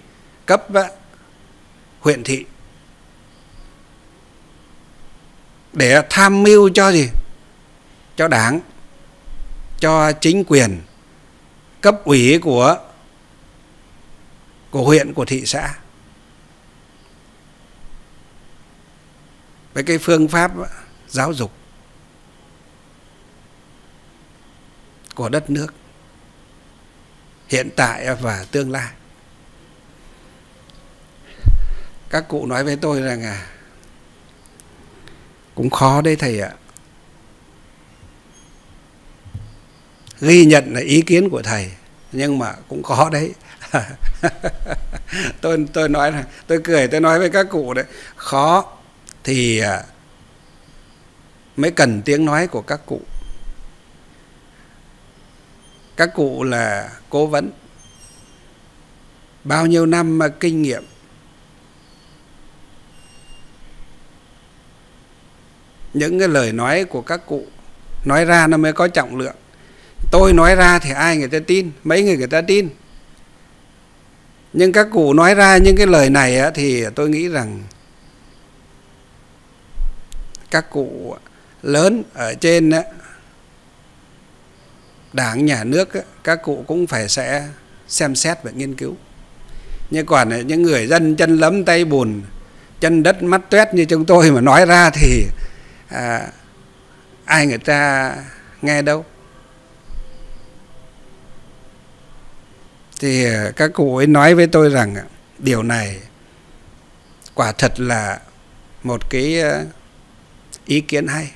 cấp huyện thị, để tham mưu cho gì? Cho đảng, cho chính quyền, cấp ủy của của huyện, của thị xã. Với cái phương pháp giáo dục của đất nước hiện tại và tương lai. Các cụ nói với tôi rằng à cũng khó đấy thầy ạ. Ghi nhận là ý kiến của thầy, nhưng mà cũng khó đấy. tôi tôi nói là, tôi cười, tôi nói với các cụ đấy, khó thì à, mới cần tiếng nói của các cụ. Các cụ là cố vấn. Bao nhiêu năm kinh nghiệm. Những cái lời nói của các cụ, nói ra nó mới có trọng lượng. Tôi nói ra thì ai người ta tin? Mấy người người ta tin? Nhưng các cụ nói ra những cái lời này á, thì tôi nghĩ rằng các cụ lớn ở trên á, đảng nhà nước á, các cụ cũng phải sẽ xem xét và nghiên cứu. Nhưng còn những người dân chân lấm tay bùn chân đất mắt tuét như chúng tôi mà nói ra thì à, ai người ta nghe đâu? Thì ờ, các cụ ấy nói với tôi rằng ờ, điều này quả thật là một cái ờ, ý kiến hay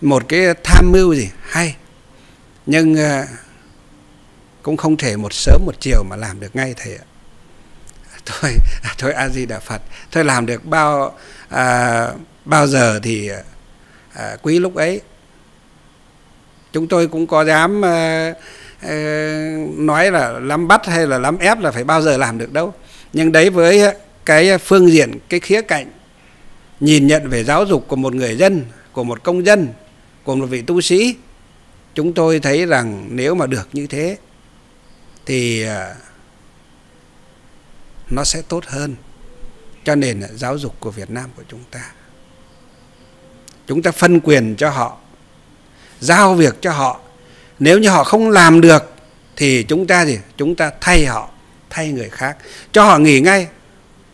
một cái tham mưu gì hay. Nhưng cũng không thể một sớm một chiều mà làm được ngay thầy ạ. Thôi thôi a di đà phật thôi làm được bao à, bao giờ thì à, quý lúc ấy. Chúng tôi cũng có dám à, Ờ, nói là lắm bắt hay là lắm ép là phải bao giờ làm được đâu nhưng đấy với cái phương diện cái khía cạnh nhìn nhận về giáo dục của một người dân của một công dân của một vị tu sĩ chúng tôi thấy rằng nếu mà được như thế thì ờ, nó sẽ tốt hơn cho nền giáo dục của Việt Nam của chúng ta. Chúng ta phân quyền cho họ, giao việc cho họ. Nếu như họ không làm được thì chúng ta gì? Chúng ta thay họ, thay người khác, cho họ nghỉ ngay.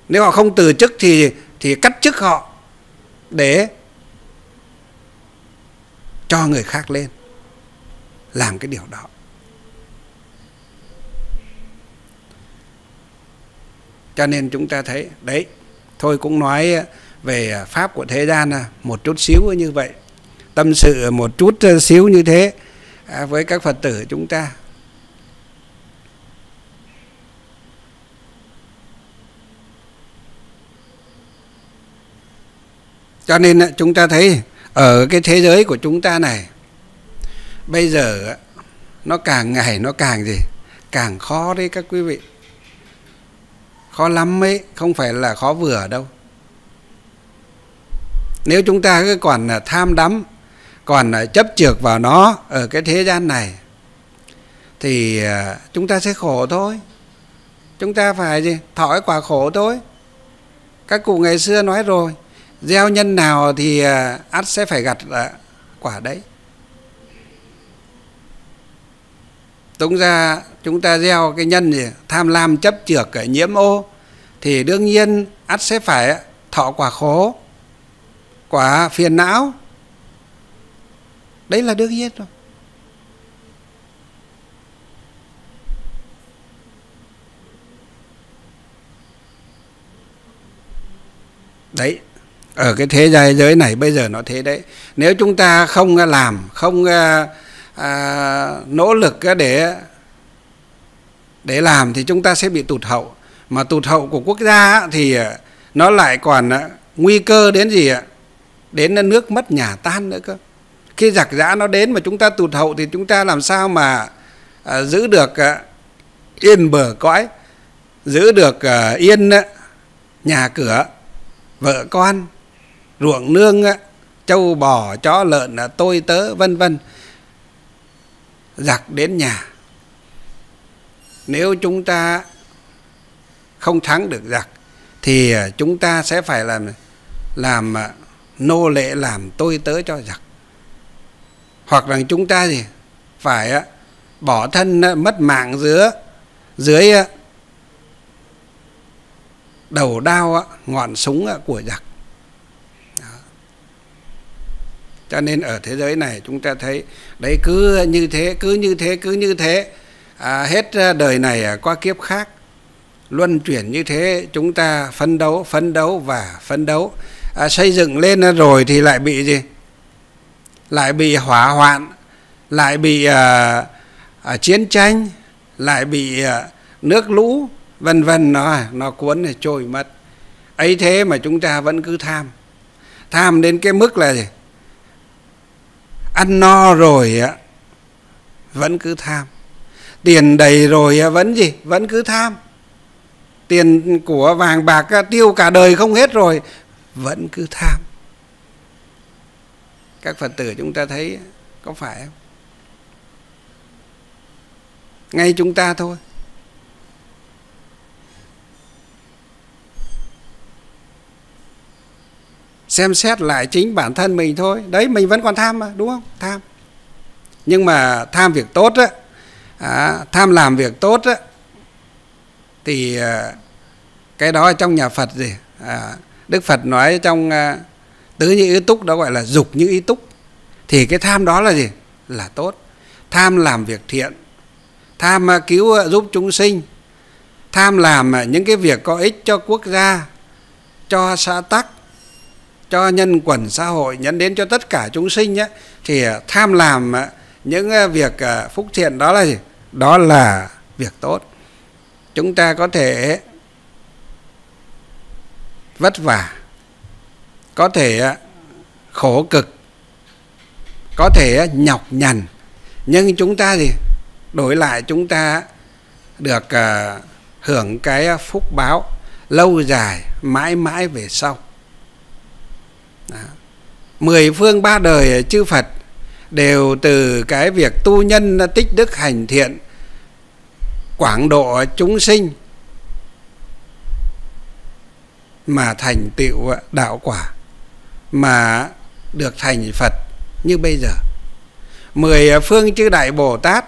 Nếu họ không từ chức thì thì cắt chức họ để cho người khác lên làm cái điều đó. cho nên chúng ta thấy đấy thôi cũng nói về pháp của thế gian à, một chút xíu như vậy tâm sự một chút xíu như thế À, với các phật tử chúng ta. Cho nên à, chúng ta thấy ở cái thế giới của chúng ta này, bây giờ nó càng ngày nó càng gì? Càng khó đấy các quý vị. Khó lắm ấy, không phải là khó vừa đâu. Nếu chúng ta cứ còn à, tham đắm còn ờ, chấp trược vào nó ở cái thế gian này thì ờ, chúng ta sẽ khổ thôi. Chúng ta phải gì? Thọ cái quả khổ thôi. Các cụ ngày xưa nói rồi gieo nhân nào thì ờ, ắt sẽ phải gặt quả đấy. Đúng ra chúng ta gieo cái nhân gì? Tham lam chấp chược nhiễm ô thì đương nhiên ắt sẽ phải thọ quả khổ, quả phiền não. Đấy là đương nhiên rồi. Đấy, ở cái thế giới này bây giờ nó thế đấy. Nếu chúng ta không à, làm, không à, à nỗ lực à, để để làm thì chúng ta sẽ bị tụt hậu mà tụt hậu của quốc gia thì nó lại còn nguy cơ đến gì ạ đến nước mất nhà tan nữa cơ khi giặc giã nó đến mà chúng ta tụt hậu thì chúng ta làm sao mà à, giữ được à, yên bờ cõi giữ được à, yên à, nhà cửa vợ con ruộng nương à, trâu bò chó lợn à, tôi tớ vân vân. Giặc đến nhà. Nếu chúng ta không thắng được giặc thì à, chúng ta sẽ phải làm làm à, nô lệ làm tôi tớ cho giặc hoặc là chúng ta thì phải bỏ thân mất mạng giữa dưới đầu đao ngọn súng của giặc. Cho nên ở thế giới này chúng ta thấy đấy cứ như thế cứ như thế cứ như thế. À, hết à, đời này à, qua kiếp khác. Luân chuyển như thế chúng ta phấn đấu phấn đấu và phấn đấu. À, xây dựng lên rồi thì lại bị gì? Lại bị hỏa hoạn lại bị uh, chiến tranh lại bị uh, nước lũ vân vân nó nó cuốn này trôi mất. Ấy thế mà chúng ta vẫn cứ tham. Tham đến cái mức là gì? Ăn no rồi á vẫn cứ tham. Tiền đầy rồi vẫn gì? Vẫn cứ tham. Tiền của vàng bạc tiêu cả đời không hết rồi vẫn cứ tham các phật tử chúng ta thấy có phải không? Ngay chúng ta thôi. Xem xét lại chính bản thân mình thôi. Đấy mình vẫn còn tham mà đúng không? Tham. Nhưng mà tham việc tốt á à, tham làm việc tốt á thì à, cái đó trong nhà phật gì? À, đức phật nói trong à, tứ như ý túc đó gọi là dục như ý túc. Thì cái tham đó là gì? Là tốt. Tham làm việc thiện. Tham à, cứu à, giúp chúng sinh. Tham làm à, những cái việc có ích cho quốc gia, cho xã tắc, cho nhân quần xã hội, nhấn đến cho tất cả chúng sinh nhé. Thì tham làm những việc phúc thiện đó là gì? Đó là việc tốt. Chúng ta có thể vất vả có thể khổ cực, có thể nhọc nhằn, nhưng chúng ta thì đổi lại chúng ta được ờ, hưởng cái phúc báo lâu dài, mãi mãi về sau Đó. mười phương ba đời chư Phật đều từ cái việc tu nhân tích đức hành thiện, quảng độ chúng sinh mà thành tựu đạo quả mà được thành Phật như bây giờ. Mười à, phương chư đại Bồ Tát,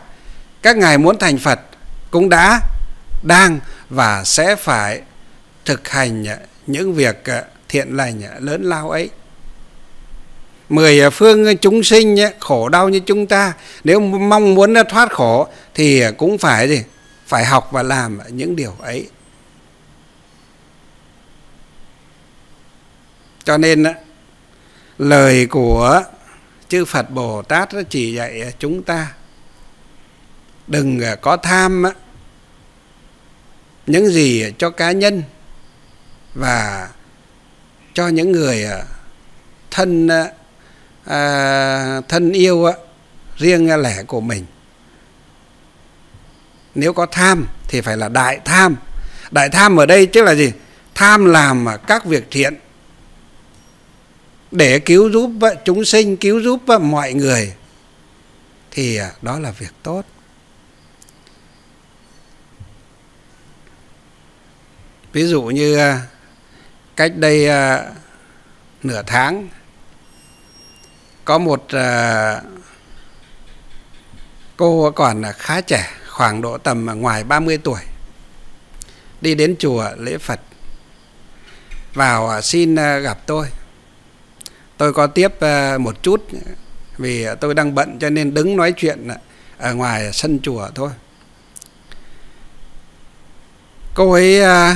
các ngài muốn thành Phật cũng đã, đang và sẽ phải thực hành những việc à, thiện lành lớn lao ấy. Mười à, phương chúng sinh khổ đau như chúng ta, nếu mong muốn thoát khổ thì cũng phải gì? Phải học và làm những điều ấy. Cho nên lời của chư Phật Bồ Tát chỉ dạy chúng ta. Đừng à, có tham những gì cho cá nhân và cho những người à, thân à, thân yêu riêng lẻ của mình. Nếu có tham thì phải là đại tham. Đại tham ở đây tức là gì? Tham làm các việc thiện để cứu giúp chúng sinh cứu giúp mọi người, thì à, đó là việc tốt. Ví dụ như à, cách đây à, nửa tháng, có một cô còn khá trẻ, khoảng độ tầm ngoài 30 tuổi, đi đến chùa lễ Phật, vào xin gặp tôi tôi có tiếp ờ, một chút, vì tôi đang bận cho nên đứng nói chuyện ở ngoài sân chùa thôi. Cô ấy ờ,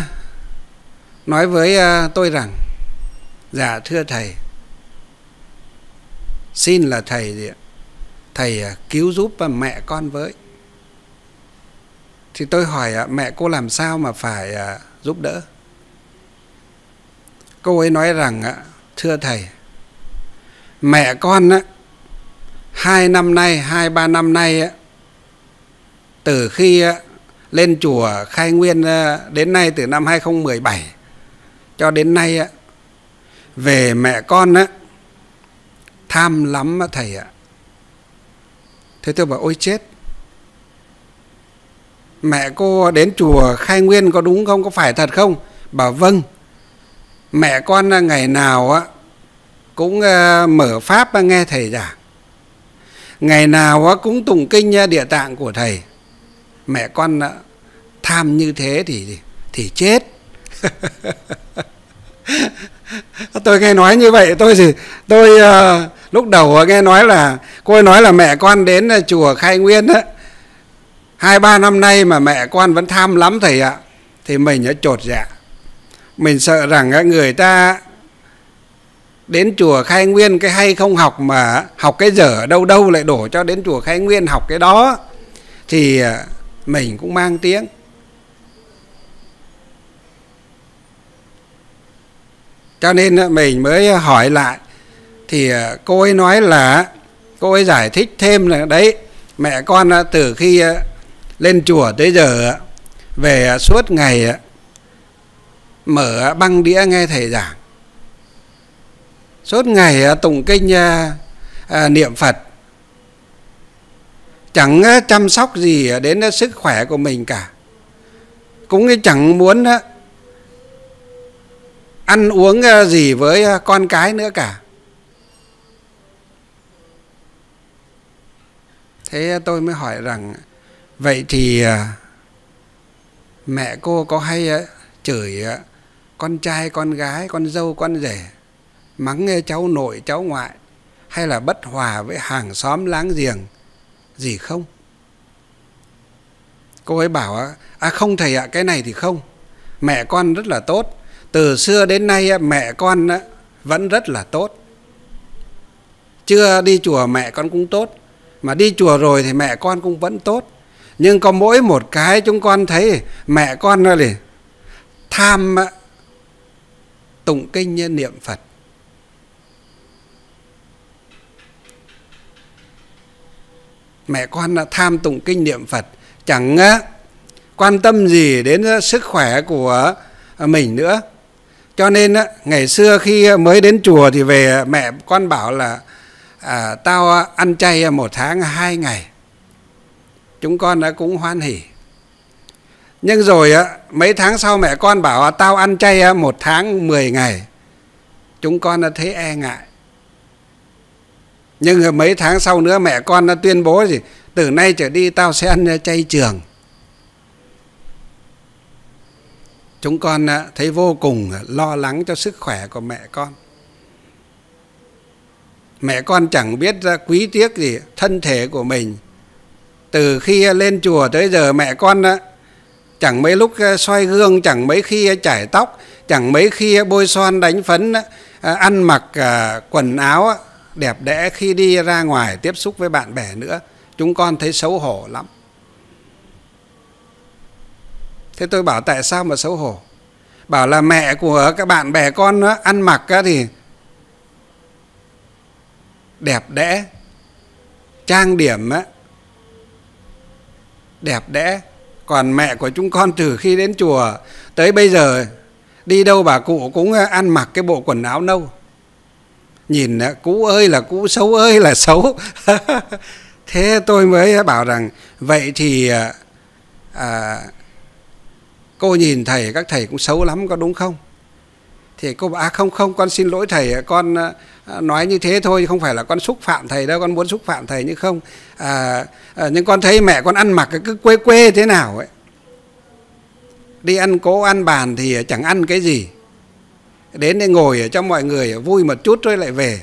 nói với ờ, tôi rằng dạ thưa thầy. Xin là thầy gì thầy cứu giúp mẹ con với. Thì tôi hỏi mẹ cô làm sao mà phải giúp đỡ? Cô ấy nói rằng thưa thầy mẹ con á, hai năm nay, hai, ba năm nay á, từ khi lên chùa khai nguyên đến nay từ năm 2017 cho đến nay á, về mẹ con á, tham lắm thầy ạ. Thế tôi bảo, ôi chết, mẹ cô đến chùa khai nguyên có đúng không, có phải thật không? Bảo vâng mẹ con ngày nào á cũng ờ, mở pháp nghe thầy giảng. Ngày nào cũng tụng kinh ờ, địa tạng của thầy. Mẹ con ờ, tham như thế thì thì chết. Tôi nghe nói như vậy tôi thì tôi uh, lúc đầu nghe nói là cô ấy nói là mẹ con đến chùa khai nguyên á. Hai ba năm nay mà mẹ con vẫn tham lắm thầy ạ. Thì mình đã chột dạ. Mình sợ rằng người ta đến chùa khai nguyên cái hay không học mà học cái dở đâu đâu lại đổ cho đến chùa khai nguyên học cái đó, thì à, mình cũng mang tiếng. Cho nên à, mình mới à, hỏi lại, thì cô ấy nói là, cô ấy giải thích thêm là đấy, mẹ con từ khi lên chùa tới giờ về suốt ngày mở băng đĩa nghe thầy giảng suốt ngày tụng kinh à, à, niệm phật. Chẳng à, chăm sóc gì đến à, sức khỏe của mình cả. Cũng chẳng muốn à, ăn uống gì với con cái nữa cả. Thế tôi mới hỏi rằng vậy thì mẹ cô có hay chửi con trai con gái con dâu con rể mắng nghe cháu nội, cháu ngoại, hay là bất hòa với hàng xóm láng giềng, gì không? Cô ấy bảo à không thầy ạ, cái này thì không. Mẹ con rất là tốt. Từ xưa đến nay mẹ con vẫn rất là tốt. Chưa đi chùa mẹ con cũng tốt, mà đi chùa rồi thì mẹ con cũng vẫn tốt. Nhưng có mỗi một cái chúng con thấy, mẹ con là tham tụng kinh niệm phật. Mẹ con đã tham tụng kinh niệm phật. Chẳng quan tâm gì đến sức khỏe của à, mình nữa. Cho nên ngày xưa khi mới đến chùa thì về à, mẹ con bảo là à, tao ăn chay một tháng hai ngày. Chúng con đã cũng hoan hỉ. Nhưng rồi mấy tháng sau mẹ con bảo tao ăn chay một tháng 10 ngày. Chúng con đã thấy e ngại nhưng mấy tháng sau nữa mẹ con nó tuyên bố gì? Từ nay trở đi tao sẽ ăn chay trường. Chúng con à, thấy vô cùng à, lo lắng cho sức khỏe của mẹ con. Mẹ con chẳng biết quý tiếc gì thân thể của mình. Từ khi lên chùa tới giờ mẹ con à, chẳng mấy lúc soi gương, chẳng mấy khi chải tóc, chẳng mấy khi bôi son đánh phấn ăn mặc quần áo đẹp đẽ khi đi ra ngoài tiếp xúc với bạn bè nữa. Chúng con thấy xấu hổ lắm. Thế tôi bảo tại sao mà xấu hổ? Bảo là mẹ của các bạn bè con đó, ăn mặc thì đẹp đẽ trang điểm á đẹp đẽ. Còn mẹ của chúng con từ khi đến chùa tới bây giờ đi đâu bà cụ cũng ờ, ăn mặc cái bộ quần áo nâu nhìn cũ ơi là cũ xấu ơi là xấu. Thế tôi mới bảo rằng vậy thì à, à, cô nhìn thầy các thầy cũng xấu lắm có đúng không? Thì cô bảo à không không con xin lỗi thầy con à, à, nói như thế thôi không phải là con xúc phạm thầy đâu con muốn xúc phạm thầy nhưng không. À, à, nhưng con thấy mẹ con ăn mặc cứ quê quê thế nào ấy. Đi ăn cố ăn bàn thì chẳng ăn cái gì đến đây ngồi ở cho mọi người vui một chút rồi lại về.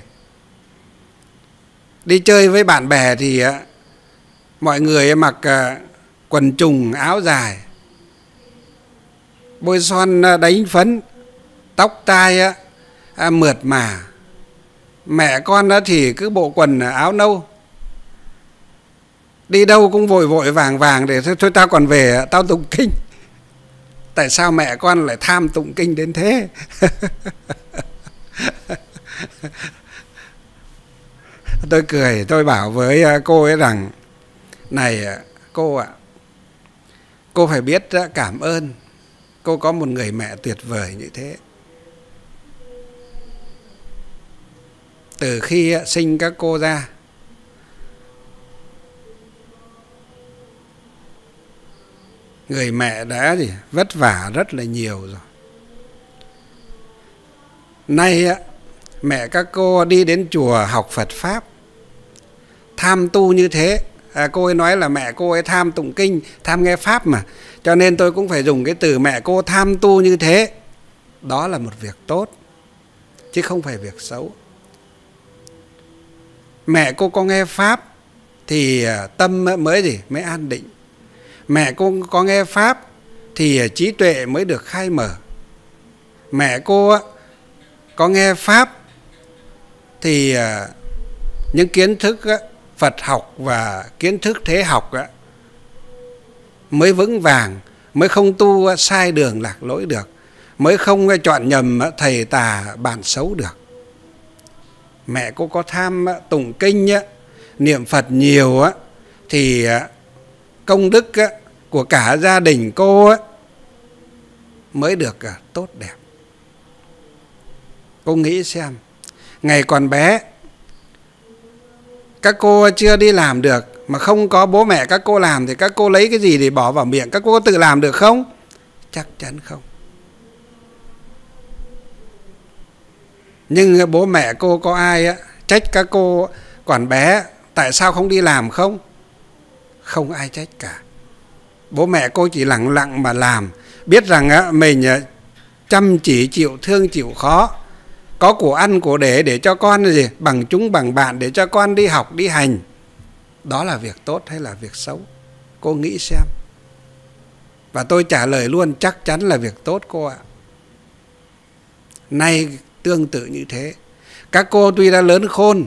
Đi chơi với bạn bè thì ờ, mọi người mặc ờ, quần trùng áo dài bôi son ờ, đánh phấn tóc tai à, mượt mà. Mẹ con đó thì cứ bộ quần áo nâu. Đi đâu cũng vội vội vàng vàng để thôi, thôi tao còn về tao tụng kinh tại sao mẹ con lại tham tụng kinh đến thế? Tôi cười, tôi bảo với à, cô ấy rằng, này à, cô ạ, cô phải biết à, cảm ơn cô có một người mẹ tuyệt vời như thế. Từ khi sinh các cô ra người mẹ đã gì? Vất vả rất là nhiều rồi. Nay mẹ các cô đi đến chùa học phật pháp. Tham tu như thế. À, cô ấy nói là mẹ cô ấy tham tụng kinh tham nghe pháp mà. Cho nên tôi cũng phải dùng cái từ mẹ cô tham tu như thế. Đó là một việc tốt chứ không phải việc xấu. Mẹ cô có nghe pháp thì à, tâm mới gì? Mới an định mẹ cô có nghe pháp thì à, trí tuệ mới được khai mở. Mẹ cô có nghe pháp thì à, những kiến thức phật học và kiến thức thế học mới vững vàng, mới không tu à, sai đường lạc lối được, mới không chọn nhầm thầy tà bản xấu được. Mẹ cô có tham tụng kinh niệm phật nhiều thì công đức của cả gia đình cô mới được à, tốt đẹp. Cô nghĩ xem, ngày còn bé, các cô chưa đi làm được, mà không có bố mẹ các cô làm thì các cô lấy cái gì để bỏ vào miệng? Các cô tự làm được không? Chắc chắn không. Nhưng bố mẹ cô có ai á, trách các cô còn bé, tại sao không đi làm không? Không ai trách cả. Bố mẹ cô chỉ lặng lặng mà làm. Biết rằng, á, mình chăm chỉ chịu thương chịu khó. Có của ăn của để để cho con gì, bằng chúng bằng bạn, để cho con đi học, đi hành. Đó là việc tốt hay là việc xấu? Cô nghĩ xem. Và tôi trả lời luôn, chắc chắn là việc tốt cô ạ. Nay tương tự như thế. Các cô tuy đã lớn khôn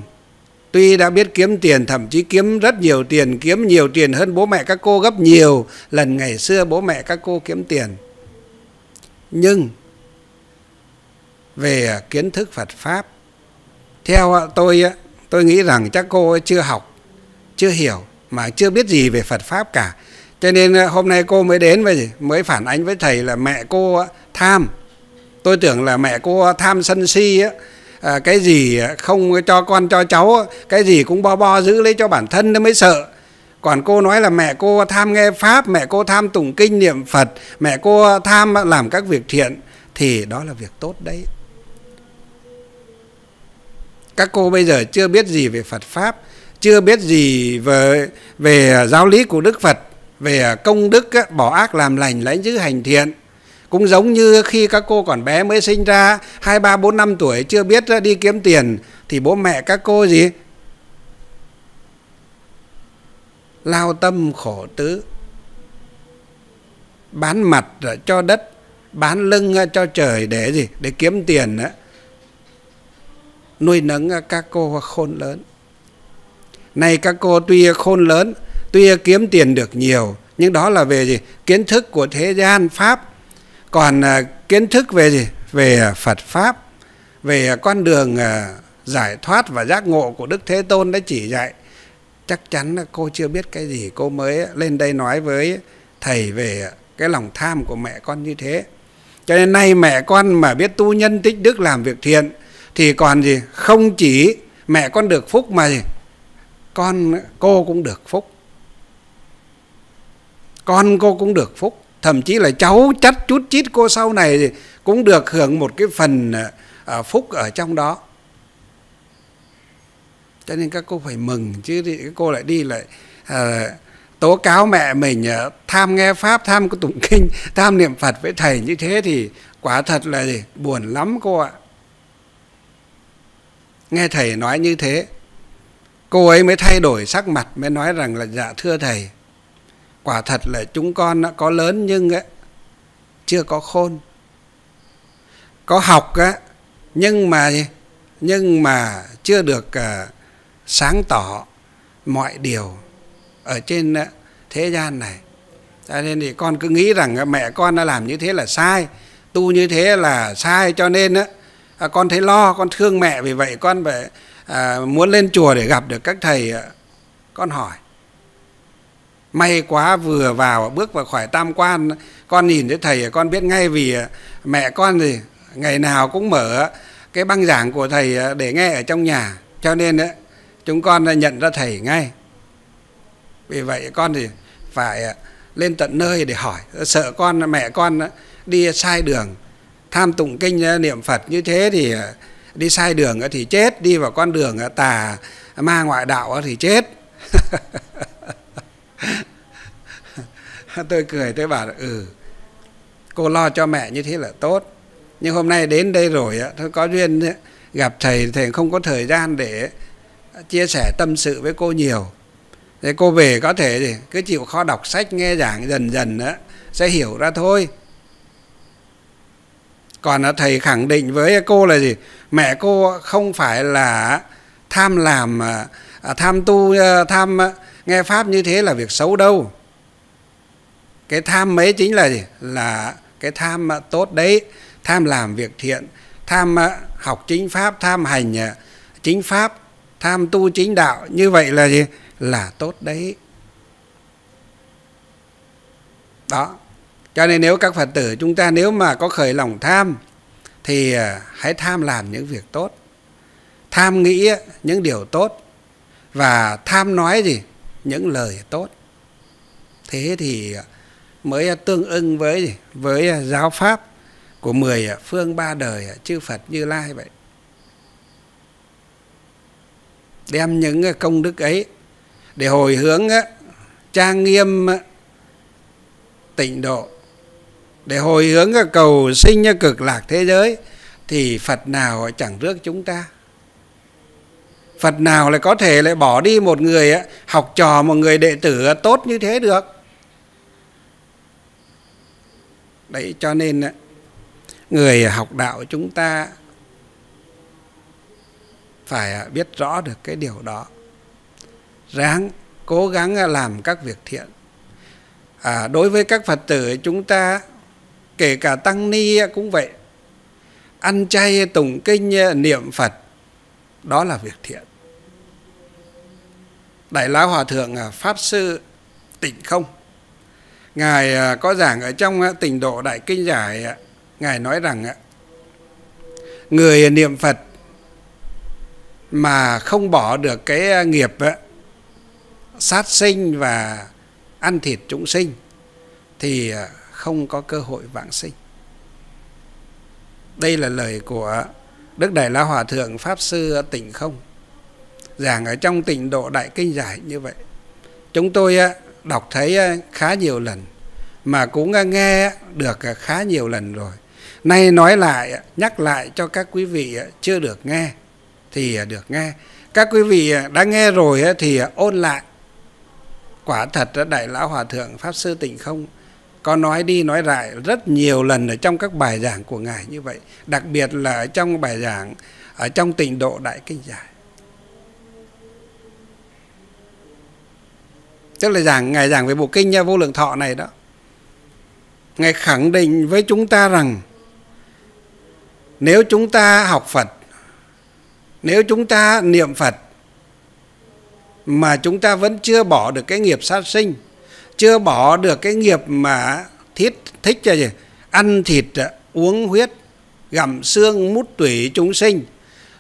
tuy đã biết kiếm tiền, thậm chí kiếm rất nhiều tiền, kiếm nhiều tiền hơn bố mẹ các cô gấp nhiều lần ngày xưa bố mẹ các cô kiếm tiền. Nhưng, về à, kiến thức Phật pháp, theo à, tôi à, tôi nghĩ rằng chắc cô chưa học, chưa hiểu mà chưa biết gì về Phật pháp cả. Cho nên hôm nay cô mới đến với, mới phản ánh với thầy là mẹ cô tham. Tôi tưởng là mẹ cô tham sân si á à, cái gì không cho con cho cháu cái gì cũng bo bo giữ lấy cho bản thân nó mới sợ. Còn cô nói là mẹ cô tham nghe pháp mẹ cô tham tụng kinh niệm phật mẹ cô tham làm các việc thiện thì đó là việc tốt đấy. Các cô bây giờ chưa biết gì về phật pháp chưa biết gì về về giáo lý của đức phật về công đức bỏ ác làm lành lãnh giữ hành thiện cũng giống như khi các cô còn bé mới sinh ra, hai, ba, bốn, năm tuổi chưa biết đi kiếm tiền, thì bố mẹ các cô gì? Lao tâm khổ tứ. Bán mặt cho đất, bán lưng cho trời để gì? Để kiếm tiền đó. nuôi nấng các cô khôn lớn. Này các cô tuy khôn lớn, tuy kiếm tiền được nhiều, nhưng đó là về gì? Kiến thức của thế gian, pháp còn à, kiến thức về gì? Về à, phật pháp, về à, con đường giải thoát và giác ngộ của đức thế tôn đã chỉ dạy. Chắc chắn là cô chưa biết cái gì. Cô mới lên đây nói với thầy về cái lòng tham của mẹ con như thế. Cho nên nay mẹ con mà biết tu nhân tích đức làm việc thiện, thì còn gì? Không chỉ mẹ con được phúc mà gì? Con, cô cũng được phúc. Con, cô cũng được phúc thậm chí là cháu chắt chút chít cô sau này cũng được hưởng một cái phần à, à, phúc ở trong đó. Cho nên các cô phải mừng chứ thì các cô lại đi lại à, tố cáo mẹ mình à, tham nghe pháp tham cái tụng kinh tham niệm phật với thầy. Như thế thì quả thật là gì? Buồn lắm cô ạ. Nghe thầy nói như thế cô ấy mới thay đổi sắc mặt mới nói rằng là dạ thưa thầy quả thật là chúng con đã có lớn nhưng ấy, chưa có khôn. Có học á nhưng mà nhưng mà chưa được uh, sáng tỏ mọi điều ở trên uh, thế gian này. Cho nên thì con cứ nghĩ rằng ờ, mẹ con đã làm như thế là sai tu như thế là sai cho nên á à, con thấy lo con thương mẹ vì vậy con phải à, muốn lên chùa để gặp được các thầy à, con hỏi may quá vừa vào bước vào khỏi tam quan con nhìn thấy thầy con biết ngay vì mẹ con thì ngày nào cũng mở cái băng giảng của thầy để nghe ở trong nhà. Cho nên đấy, chúng con nhận ra thầy ngay. Vì vậy con thì phải lên tận nơi để hỏi. Sợ con mẹ con đi sai đường tham tụng kinh niệm phật như thế thì đi sai đường thì chết đi vào con đường tà ma ngoại đạo thì chết. tôi cười tôi bảo là ừ cô lo cho mẹ như thế là tốt. Nhưng hôm nay đến đây rồi tôi có duyên gặp thầy thầy không có thời gian để chia sẻ tâm sự với cô nhiều. Thế cô về có thể thì cứ chịu khó đọc sách nghe giảng dần dần đó, sẽ hiểu ra thôi. Còn thầy khẳng định với cô là gì? Mẹ cô không phải là tham làm à, tham tu à, tham à, nghe pháp như thế là việc xấu đâu cái tham ấy chính là gì? Là cái tham tốt đấy, tham làm việc thiện, tham à, học chính pháp, tham hành à, chính pháp, tham tu chính đạo. Như vậy là gì? Là tốt đấy. Đó. Cho nên nếu các phật tử chúng ta nếu mà có khởi lòng tham, thì à, hãy tham làm những việc tốt. Tham nghĩ những điều tốt và tham nói gì? Những lời tốt. Thế thì mới tương ưng với với à, giáo pháp của mười à, phương ba đời à, chư Phật Như Lai vậy. đem những công đức ấy để hồi hướng trang nghiêm tịnh độ. Để hồi hướng cầu sinh cực lạc thế giới, thì Phật nào chẳng rước chúng ta? Phật nào lại có thể lại bỏ đi một người học trò một người đệ tử tốt như thế được? Đấy cho nên người học đạo chúng ta phải à, biết rõ được cái điều đó. Ráng cố gắng à, làm các việc thiện. À, đối với các phật tử chúng ta kể cả tăng ni cũng vậy. Ăn chay tụng kinh à, niệm phật đó là việc thiện. Đại lão hòa thượng pháp sư tịnh không? Ngài à, có giảng ở trong à, tỉnh độ đại kinh giải à, ngài nói rằng người niệm phật mà không bỏ được cái nghiệp sát sinh và ăn thịt chúng sinh thì không có cơ hội vãng sinh. Đây là lời của đức đại la hòa thượng pháp sư tỉnh không, giảng ở trong tịnh độ đại kinh giải như vậy. Chúng tôi đọc thấy khá nhiều lần, mà cũng nghe được à, khá nhiều lần rồi. Nay nói lại nhắc lại cho các quý vị chưa được nghe, thì à, được nghe. Các quý vị à, đã nghe rồi thì ôn lại. Quả thật đại lão hòa thượng pháp sư tịnh không có nói đi nói lại rất nhiều lần ở trong các bài giảng của ngài như vậy, đặc biệt là ở trong bài giảng ở trong tịnh độ đại kinh giải. Tức là giảng, ngài giảng về bộ kinh vô lượng thọ này đó. Ngài khẳng định với chúng ta rằng, nếu chúng ta học phật, nếu chúng ta niệm phật, mà chúng ta vẫn chưa bỏ được cái nghiệp sát sinh, chưa bỏ được cái nghiệp mà thiết, thích là gì? Ăn thịt, uống huyết, gặm xương, mút tủy chúng sinh,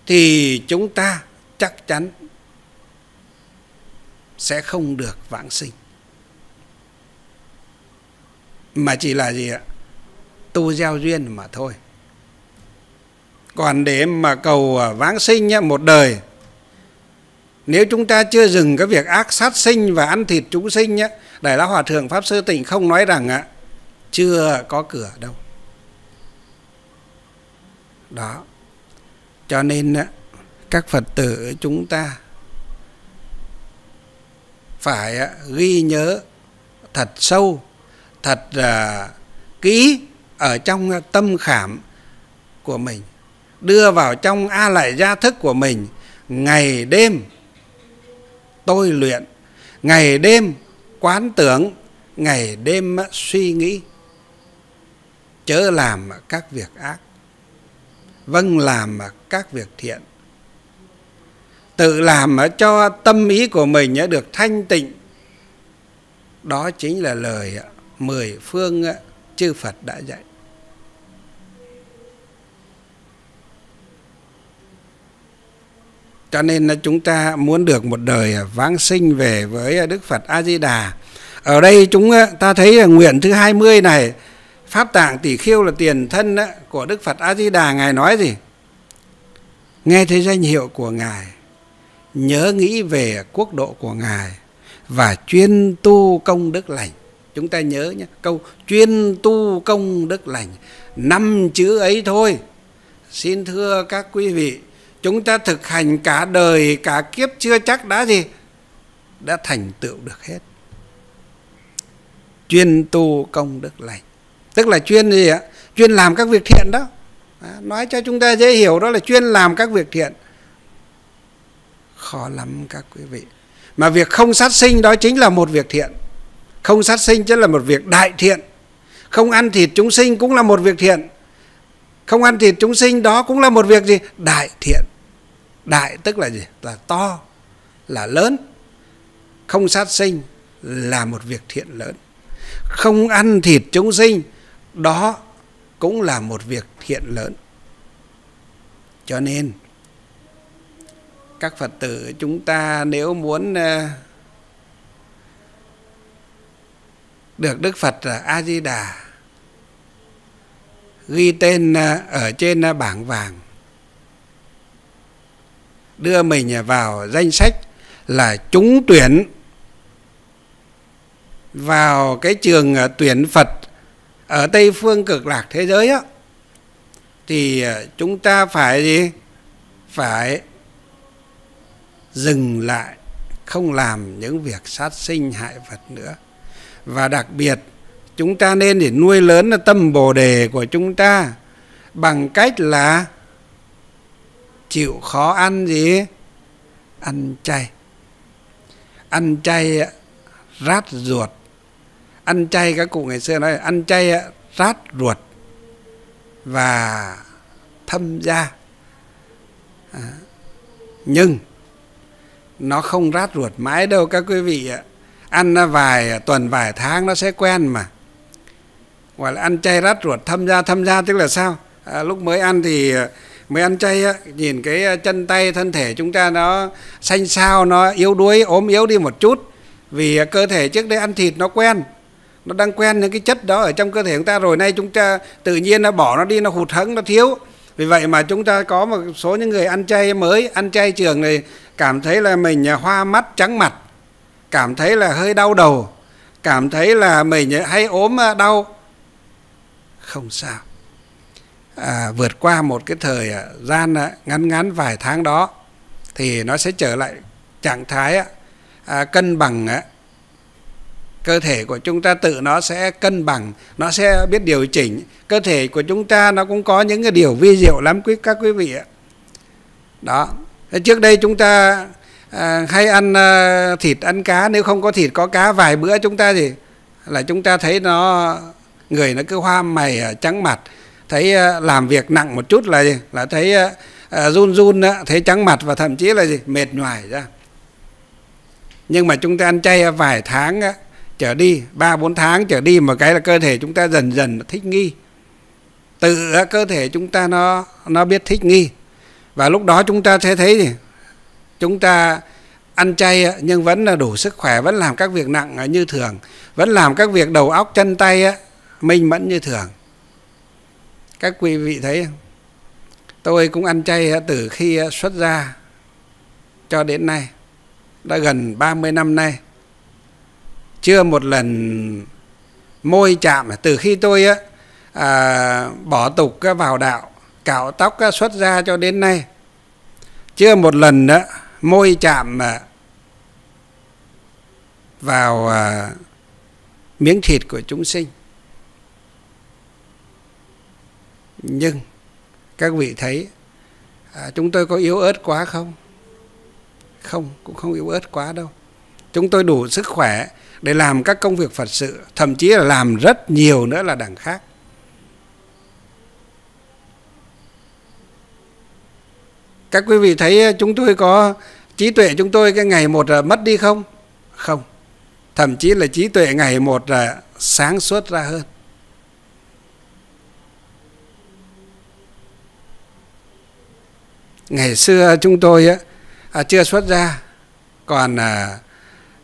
thì chúng ta chắc chắn sẽ không được vãng sinh. Mà chỉ là gì ạ? Tu gieo duyên mà thôi. Còn để mà cầu à, vãng sinh nhá, một đời nếu chúng ta chưa dừng cái việc ác sát sinh và ăn thịt chúng sinh nhé đại lão hòa thượng pháp sư tịnh không nói rằng ạ chưa có cửa đâu. Đó. Cho nên các phật tử chúng ta phải ghi nhớ thật sâu, thật à, kỹ ở trong tâm khảm của mình, đưa vào trong a lại gia thức của mình. Ngày đêm tôi luyện, ngày đêm quán tưởng, ngày đêm suy nghĩ, chớ làm các việc ác vâng làm các việc thiện tự làm cho tâm ý của mình được thanh tịnh đó chính là lời mười phương chư Phật đã dạy cho nên là chúng ta muốn được một đời vãng sinh về với Đức Phật A Di Đà. Ở đây chúng ta thấy là nguyện thứ 20 này Pháp tạng tỷ khiêu là tiền thân của Đức Phật A Di Đà ngài nói gì? Nghe thấy danh hiệu của ngài, nhớ nghĩ về quốc độ của ngài và chuyên tu công đức lành. Chúng ta nhớ nhé, câu chuyên tu công đức lành, năm chữ ấy thôi. Xin thưa các quý vị, chúng ta thực hành cả đời cả kiếp chưa chắc đã gì đã thành tựu được hết. Chuyên tu công đức lành. Tức là chuyên gì ạ? Chuyên làm các việc thiện đó. Nói cho chúng ta dễ hiểu đó là chuyên làm các việc thiện khó lắm các quý vị. Mà việc không sát sinh đó chính là một việc thiện. Không sát sinh chính là một việc đại thiện. Không ăn thịt chúng sinh cũng là một việc thiện. Không ăn thịt chúng sinh đó cũng là một việc gì? Đại thiện. Đại tức là gì? Là to, là lớn. Không sát sinh là một việc thiện lớn. Không ăn thịt chúng sinh đó cũng là một việc thiện lớn. Cho nên các phật tử, chúng ta nếu muốn ờ, được đức phật ờ, a di đà ghi tên ờ, ở trên bảng vàng, đưa mình vào danh sách là trúng tuyển, vào cái trường tuyển Phật ở Tây phương cực lạc thế giới á, thì chúng ta phải gì? Phải dừng lại không làm những việc sát sinh hại vật nữa. Và đặc biệt chúng ta nên để nuôi lớn tâm bồ đề của chúng ta bằng cách là chịu khó ăn gì? Ăn chay. Ăn chay rát ruột. Ăn chay các cụ ngày xưa nói ăn chay rát ruột và thâm da. À, nhưng nó không rát ruột mãi đâu các quý vị ạ. Ăn nó vài tuần vài tháng nó sẽ quen mà. Gọi là ăn chay rát ruột thâm gia thâm gia tức là sao? À, lúc mới ăn thì à, mới ăn chay á, nhìn cái à, chân tay thân thể chúng ta nó xanh xao nó yếu đuối ốm yếu đi một chút. Vì à, cơ thể trước đây ăn thịt nó quen nó đang quen những cái chất đó ở trong cơ thể chúng ta rồi nay chúng ta tự nhiên nó bỏ nó đi nó hụt hẫng nó thiếu. Vì vậy mà chúng ta có một số những người ăn chay mới ăn chay trường này cảm thấy là mình à, hoa mắt trắng mặt. Cảm thấy là hơi đau đầu. Cảm thấy là mình à, hay ốm à, đau. Không sao. À, vượt qua một cái thời gian ngắn ngắn vài tháng đó thì nó sẽ trở lại trạng thái à, cân bằng cơ thể của chúng ta tự nó sẽ cân bằng nó sẽ biết điều chỉnh. Cơ thể của chúng ta nó cũng có những cái điều vi diệu lắm quý các quý vị ạ. Đó trước đây chúng ta à, hay ăn à, thịt ăn cá. Nếu không có thịt có cá vài bữa chúng ta gì là chúng ta thấy nó người nó cứ hoa mày trắng mặt. Thấy à, làm việc nặng một chút là gì? Là thấy à, à run run thấy trắng mặt và thậm chí là gì? Mệt nhoài ra. Nhưng mà chúng ta ăn chay vài tháng trở đi ba bốn tháng trở đi mà cái là cơ thể chúng ta dần dần thích nghi. Tự cơ thể chúng ta nó nó biết thích nghi và lúc đó chúng ta sẽ thấy gì? Chúng ta ăn chay nhưng vẫn là đủ sức khỏe vẫn làm các việc nặng à, như thường. Vẫn làm các việc đầu óc chân tay minh mẫn như thường. Các quý vị thấy không? Tôi cũng ăn chay từ khi à, xuất gia cho đến nay. Đã gần 30 năm nay. Chưa một lần môi chạm. Từ khi tôi à, bỏ tục vào đạo cạo tóc xuất ra cho đến nay. Chưa một lần đó, môi chạm à, vào à, miếng thịt của chúng sinh. Nhưng các vị thấy à, chúng tôi có yếu ớt quá không? Không cũng không yếu ớt quá đâu. Chúng tôi đủ sức khỏe để làm các công việc phật sự thậm chí là làm rất nhiều nữa là đằng khác. Các quý vị thấy ờ, chúng tôi có trí tuệ chúng tôi cái ngày một là mất đi không? Không. Thậm chí là trí tuệ ngày một là sáng suốt ra hơn. Ngày xưa chúng tôi á, à, chưa xuất ra. Còn à,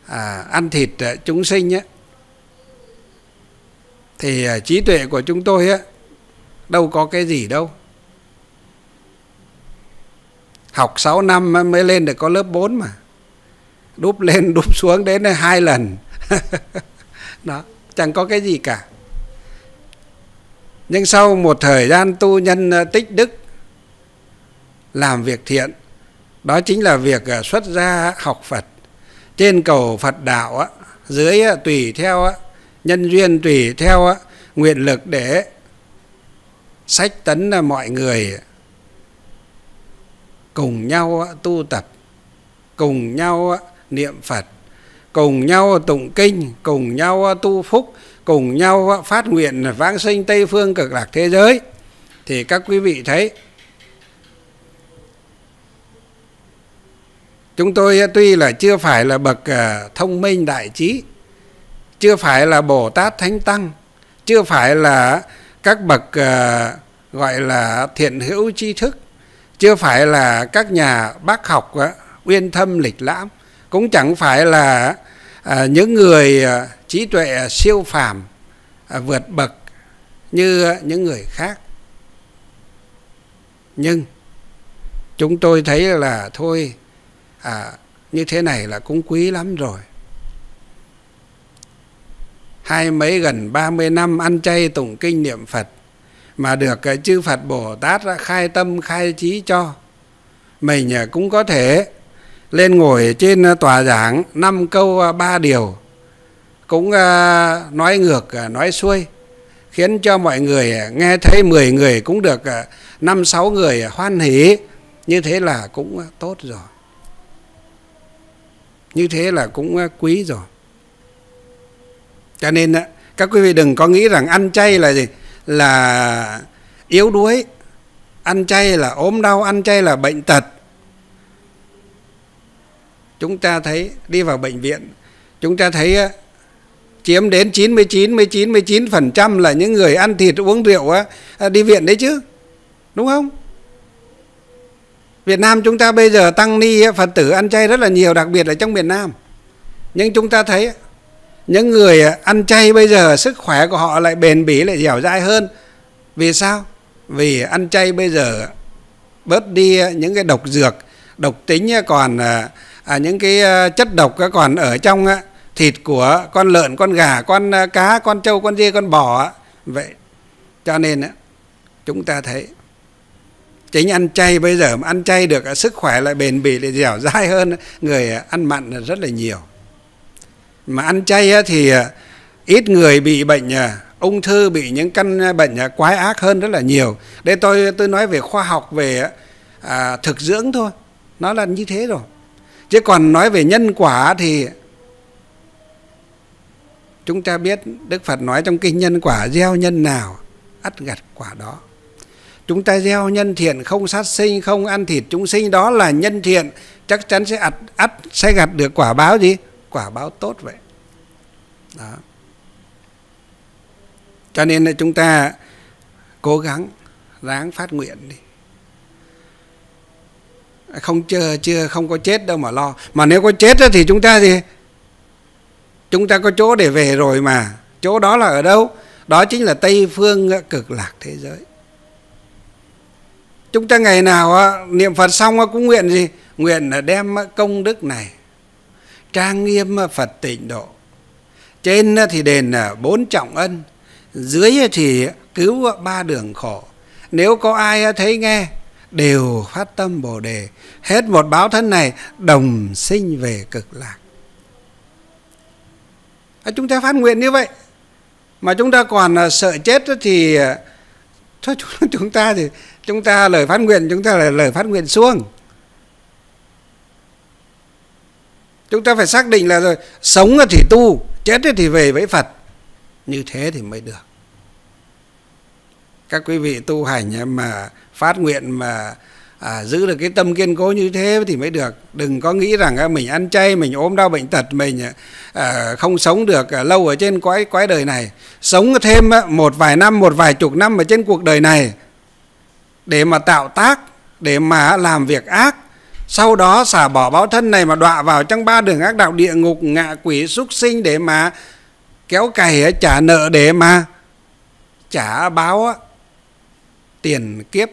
à, ăn thịt à, chúng sinh á, thì à, trí tuệ của chúng tôi á, đâu có cái gì đâu học 6 năm mới lên được có lớp 4 mà. Đúp lên đúp xuống đến hai lần. Đó chẳng có cái gì cả. Nhưng sau một thời gian tu nhân ờ, tích đức làm việc thiện đó chính là việc ờ, xuất gia học phật. Trên cầu phật đạo á, dưới tùy theo nhân duyên tùy theo nguyện lực để sách tấn ờ, mọi người cùng nhau tu tập. Cùng nhau niệm phật. Cùng nhau tụng kinh. Cùng nhau tu phúc. Cùng nhau phát nguyện vãng sinh tây phương cực lạc thế giới. Thì các quý vị thấy, chúng tôi tuy là chưa phải là bậc ờ, thông minh đại trí, chưa phải là bồ tát thánh tăng, chưa phải là các bậc ờ, gọi là thiện hữu tri thức chưa phải là các nhà bác học uyên thâm lịch lãm cũng chẳng phải là à, những người à, trí tuệ siêu phàm à, vượt bậc như à, những người khác. Nhưng chúng tôi thấy là thôi à, như thế này là cũng quý lắm rồi. Hai mấy gần ba mươi năm ăn chay tụng kinh niệm Phật mà được cái chư Phật Bồ Tát khai tâm, khai trí cho. Mình à, cũng có thể lên ngồi trên à, tòa giảng năm câu à, ba điều. Cũng nói ngược nói xuôi, khiến cho mọi người nghe thấy 10 người cũng được năm sáu người hoan hỷ. Như thế là cũng tốt rồi. Như thế là cũng quý rồi. Cho nên các quý vị đừng có nghĩ rằng ăn chay là gì là yếu đuối, ăn chay là ốm đau, ăn chay là bệnh tật. Chúng ta thấy đi vào bệnh viện, chúng ta thấy chiếm đến 99 19 19% là những người ăn thịt, uống rượu à, đi viện đấy chứ, đúng không? Việt Nam chúng ta bây giờ tăng ni Phật tử ăn chay rất là nhiều, đặc biệt là trong miền Nam. Nhưng chúng ta thấy những người ăn chay bây giờ sức khỏe của họ lại bền bỉ lại dẻo dai hơn. Vì sao? Vì ăn chay bây giờ bớt đi những cái độc dược độc tính còn à, à những cái à, chất độc còn ở trong à, thịt của con lợn con gà con cá con trâu con dê con bò vậy cho nên chúng ta thấy chính ăn chay bây giờ mà ăn chay được sức khỏe lại bền bỉ lại dẻo dai hơn người ăn mặn rất là nhiều mà ăn chay thì à, ít người bị bệnh à, ung thư bị những căn à, bệnh quái ác hơn rất là nhiều. Đây tôi tôi nói về khoa học về à, thực dưỡng thôi. Nó là như thế rồi. Chứ còn nói về nhân quả thì chúng ta biết đức phật nói trong kinh nhân quả gieo nhân nào ắt gặt quả đó. Chúng ta gieo nhân thiện không sát sinh không ăn thịt chúng sinh đó là nhân thiện. Chắc chắn sẽ ắt ắt sẽ gặt được quả báo gì? Quả báo tốt vậy. Đó. Cho nên là chúng ta cố gắng, ráng phát nguyện đi. Không chưa chưa không có chết đâu mà lo. Mà nếu có chết thì chúng ta gì chúng ta có chỗ để về rồi mà. Chỗ đó là ở đâu? Đó chính là tây phương cực lạc thế giới. Chúng ta ngày nào niệm phật xong cũng nguyện gì? Nguyện là đem công đức này trang nghiêm phật tịnh độ. Trên thì đền bốn trọng ân dưới thì cứu ba đường khổ. Nếu có ai thấy nghe đều phát tâm bồ đề. Hết một báo thân này đồng sinh về cực lạc. À, chúng ta phát nguyện như vậy mà chúng ta còn à, sợ chết thì thôi à, chúng ta thì chúng ta lời phát nguyện chúng ta là lời phát nguyện xuông. Chúng ta phải xác định là rồi sống thì tu chết thì về với phật. Như thế thì mới được. Các quý vị tu hành mà phát nguyện mà à, giữ được cái tâm kiên cố như thế thì mới được. Đừng có nghĩ rằng à, mình ăn chay mình ốm đau bệnh tật mình à, à, không sống được à, lâu ở trên quái quái đời này. Sống thêm một vài năm một vài chục năm ở trên cuộc đời này để mà tạo tác để mà làm việc ác sau đó xả bỏ báo thân này mà đọa vào trong ba đường ác đạo địa ngục ngạ quỷ súc sinh để mà kéo cày trả nợ để mà trả báo tiền kiếp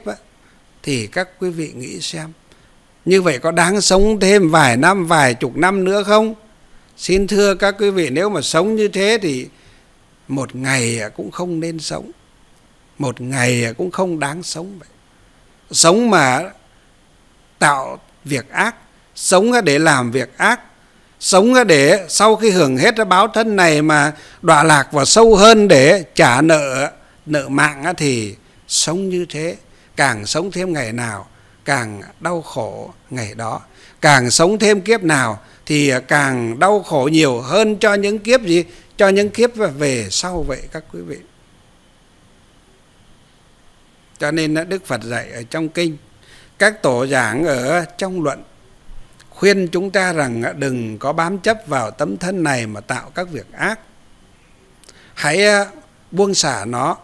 thì các quý vị nghĩ xem, như vậy có đáng sống thêm vài năm, vài chục năm nữa không? Xin thưa các quý vị, nếu mà sống như thế thì một ngày cũng không nên sống. Một ngày cũng không đáng sống vậy. Sống mà tạo việc ác, sống để làm việc ác, sống để sau khi hưởng hết báo thân này mà đọa lạc vào sâu hơn để trả nợ nợ mạng thì sống như thế, càng sống thêm ngày nào, càng đau khổ ngày đó. Càng sống thêm kiếp nào thì càng đau khổ nhiều hơn cho những kiếp gì? Cho những kiếp về sau vậy các quý vị. Cho nên đức phật dạy ở trong kinh các tổ giảng ở trong luận khuyên chúng ta rằng đừng có bám chấp vào tấm thân này mà tạo các việc ác. Hãy à, buông xả nó.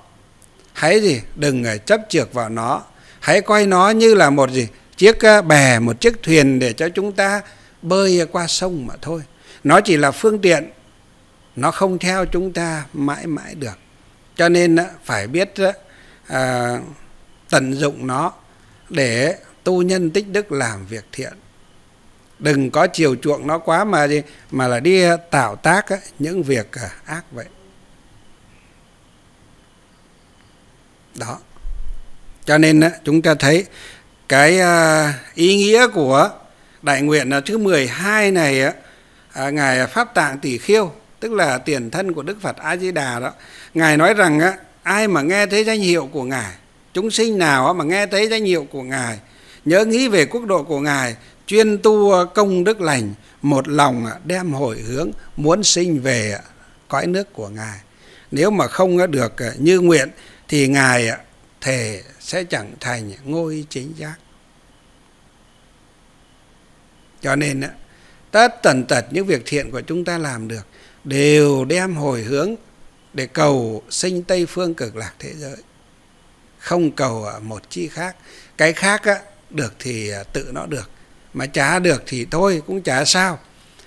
Hãy gì? Đừng à, chấp trượt vào nó. Hãy coi nó như là một gì? Chiếc à, bè một chiếc thuyền để cho chúng ta bơi qua sông mà thôi. Nó chỉ là phương tiện nó không theo chúng ta mãi mãi được. Cho nên phải biết à, tận dụng nó để tu nhân tích đức làm việc thiện. Đừng có chiều chuộng nó quá mà gì, mà là đi tạo tác những việc à, ác vậy. Đó. Cho nên chúng ta thấy cái à, ý nghĩa của đại nguyện thứ 12 này à, ngài pháp tạng tỷ khiêu tức là tiền thân của đức phật a di đà đó, ngài nói rằng ai mà nghe thấy danh hiệu của ngài, chúng sinh nào mà nghe thấy danh hiệu của ngài nhớ nghĩ về quốc độ của ngài chuyên tu công đức lành một lòng đem hồi hướng muốn sinh về cõi nước của ngài. Nếu mà không được như nguyện thì ngài thể sẽ chẳng thành ngôi chính giác. Cho nên tất tần tật những việc thiện của chúng ta làm được đều đem hồi hướng để cầu sinh tây phương cực lạc thế giới. Không cầu một chi khác. Cái khác á, được thì à, tự nó được. Mà chả được thì thôi cũng chả sao.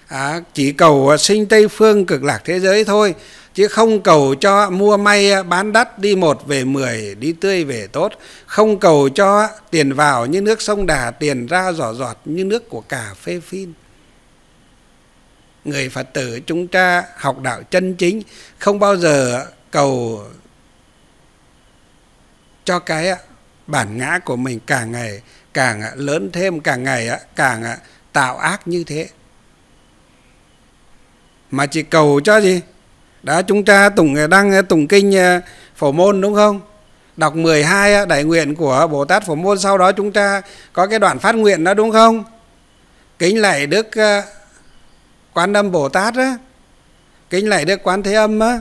À, chỉ cầu à, sinh tây phương cực lạc thế giới thôi chứ không cầu cho mua may à, bán đắt đi một về mười đi tươi về tốt. Không cầu cho tiền vào như nước sông đà tiền ra giỏ giọt như nước của cà phê phin. Người phật tử chúng ta học đạo chân chính không bao giờ cầu cho cái bản ngã của mình càng ngày càng à, lớn thêm càng ngày à, càng à, tạo ác như thế. Mà chỉ cầu cho gì? Đã chúng ta tụng đăng tụng kinh phổ môn đúng không? Đọc 12 đại nguyện của Bồ Tát phổ môn sau đó chúng ta có cái đoạn phát nguyện đó đúng không? Kính lạy đức quán âm Bồ Tát á. Kính lạy đức quán thế âm á.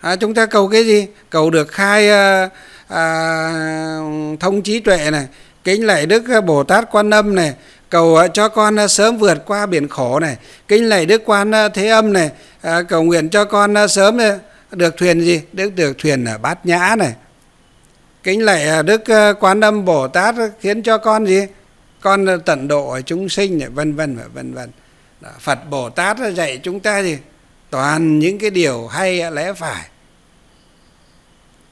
À, chúng ta cầu cái gì? Cầu được khai uh, à, thông trí tuệ này kính lạy đức bồ tát quan âm này cầu à, cho con à, sớm vượt qua biển khổ này. Kính lạy đức quan à, thế âm này à, cầu nguyện cho con sớm được thuyền gì? Đức được thuyền ở bát nhã này. Kính lạy đức quan âm bồ tát khiến cho con gì? Con tận độ chúng sinh này vân vân và vân vân. Phật bồ tát dạy chúng ta gì? Toàn những cái điều hay lẽ phải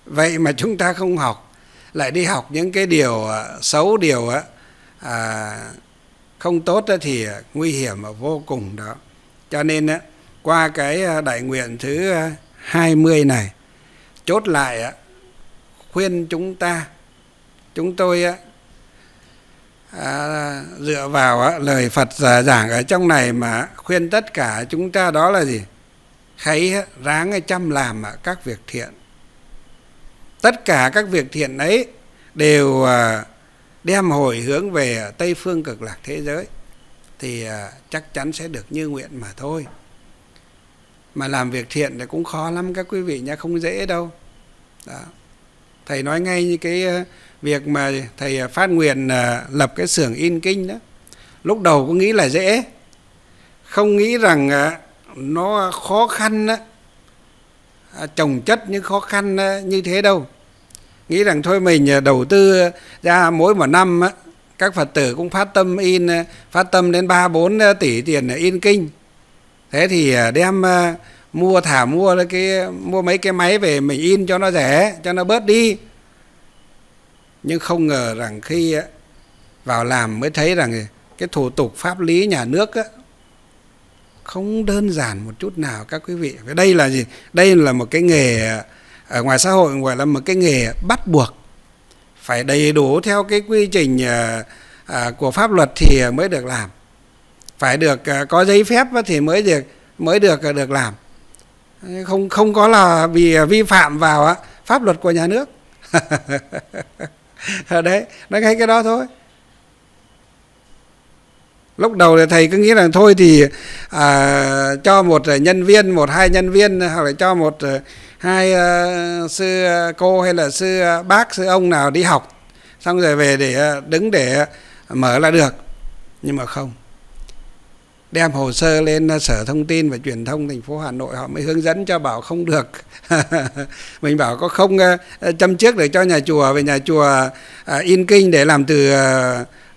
vậy mà chúng ta không học lại đi học những cái điều à, xấu điều à, không tốt thì à, nguy hiểm vô cùng đó. Cho nên qua cái à, đại nguyện thứ 20 này chốt lại khuyên chúng ta chúng tôi à, dựa vào lời Phật giảng ở trong này mà khuyên tất cả chúng ta đó là gì? Hãy ráng chăm làm các việc thiện tất cả các việc thiện ấy đều à, đem hồi hướng về tây phương cực lạc thế giới, thì à, chắc chắn sẽ được như nguyện mà thôi. Mà làm việc thiện thì cũng khó lắm, các quý vị nhé không dễ đâu. Đó. thầy nói ngay như cái à, việc mà thầy phát nguyện lập cái xưởng in kinh đó, lúc đầu cũng nghĩ là dễ, không nghĩ rằng nó khó khăn đó À, trồng chất những khó khăn à, như thế đâu. Nghĩ rằng thôi mình à, đầu tư ra mỗi một năm các phật tử cũng phát tâm in phát tâm đến ba, bốn tỷ tiền in kinh. Thế thì đem mua thả mua cái, mua mấy cái máy về mình in cho nó rẻ, cho nó bớt đi. Nhưng không ngờ rằng khi vào làm mới thấy rằng cái thủ tục pháp lý nhà nước không đơn giản một chút nào, các quý vị. Và đây là gì? Đây là một cái nghề ở ngoài xã hội, gọi là một cái nghề bắt buộc. Phải đầy đủ theo cái quy trình ờ, ờ, của pháp luật thì mới được làm. Phải được có giấy phép thì mới được mới được được làm. Không không có là vì vi phạm vào pháp luật của nhà nước. Đấy, nó hay cái đó thôi lúc đầu thì thầy cứ nghĩ rằng thôi thì à, cho một à, nhân viên một hai nhân viên hoặc là cho một à, hai uh, sư cô hay là sư bác sư ông nào đi học xong rồi về để đứng để mở là được. Nhưng mà không. Đem hồ sơ lên sở thông tin và truyền thông thành phố hà nội họ mới hướng dẫn cho bảo không được. Mình bảo có không châm trước để cho nhà chùa về nhà chùa in kinh để làm từ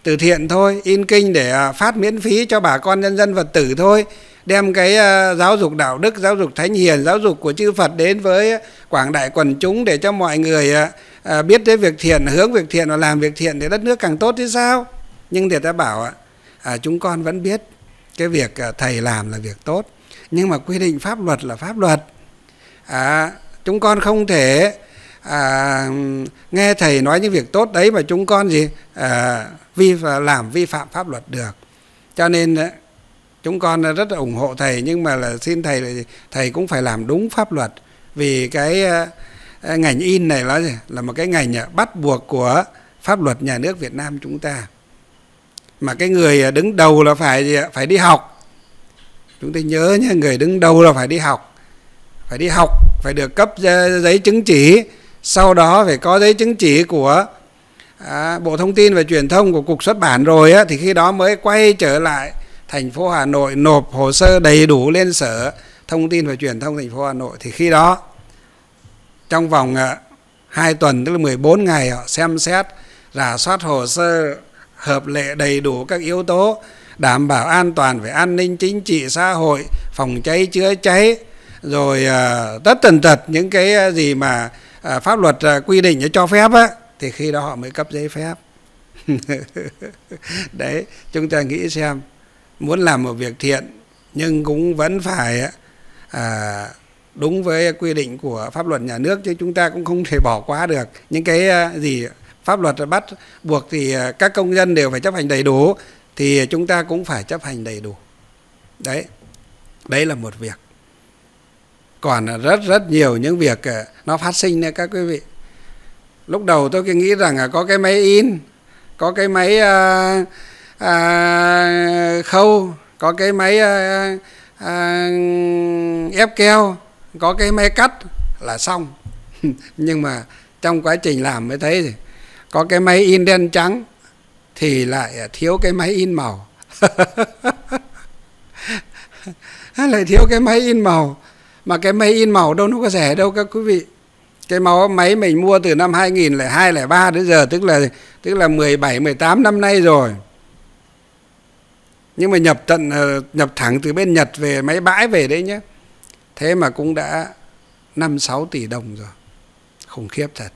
từ thiện thôi in kinh để à, phát miễn phí cho bà con nhân dân phật tử thôi. Đem cái à, giáo dục đạo đức giáo dục thánh hiền giáo dục của chư phật đến với quảng đại quần chúng để cho mọi người à, biết tới việc thiện hướng việc thiện và làm việc thiện thì đất nước càng tốt chứ sao? Nhưng người ta bảo à, chúng con vẫn biết cái việc thầy làm là việc tốt nhưng mà quy định pháp luật là pháp luật. À, chúng con không thể à, nghe thầy nói những việc tốt đấy mà chúng con gì à, vi làm vi phạm pháp luật được. Cho nên ờ, chúng con ờ, rất là ủng hộ thầy, nhưng mà là xin thầy thầy cũng phải làm đúng pháp luật. Vì cái ờ, ngành in này là là một cái ngành bắt buộc của pháp luật nhà nước Việt Nam chúng ta. Mà cái người đứng đầu là phải phải đi học. Chúng ta nhớ nhé người đứng đầu là phải đi học. Phải đi học, phải được cấp giấy chứng chỉ. Sau đó phải có giấy chứng chỉ của à, bộ thông tin và truyền thông của cục xuất bản rồi á, thì khi đó mới quay trở lại thành phố Hà Nội nộp hồ sơ đầy đủ lên sở thông tin và truyền thông thành phố Hà Nội. Thì khi đó trong vòng à, 2 tuần tức là 14 ngày họ xem xét rà soát hồ sơ hợp lệ đầy đủ các yếu tố đảm bảo an toàn về an ninh chính trị xã hội phòng cháy chữa cháy rồi à, tất tần tật những cái à, gì mà à, pháp luật à, quy định để cho phép á thì khi đó họ mới cấp giấy phép. Đấy chúng ta nghĩ xem muốn làm một việc thiện nhưng cũng vẫn phải à, đúng với quy định của pháp luật nhà nước chứ chúng ta cũng không thể bỏ qua được. Những cái à, gì pháp luật bắt buộc thì à, các công dân đều phải chấp hành đầy đủ thì chúng ta cũng phải chấp hành đầy đủ. Đấy đấy là một việc. Còn rất rất nhiều những việc à, nó phát sinh nữa các quý vị lúc đầu tôi cứ nghĩ rằng là có cái máy in có cái máy à, à, khâu có cái máy à, à, ép keo có cái máy cắt là xong. Nhưng mà trong quá trình làm mới thấy thì có cái máy in đen trắng thì lại thiếu cái máy in màu. Lại thiếu cái máy in màu. Mà cái máy in màu đâu nó có rẻ đâu các quý vị cái máu máy mình mua từ năm 2002-2003 đến giờ, tức là tức là 17 18 năm nay rồi. Nhưng mà nhập tận ờ, nhập thẳng từ bên Nhật về máy bãi về đấy nhé thế mà cũng đã 5 6 tỷ đồng rồi. Khủng khiếp thật.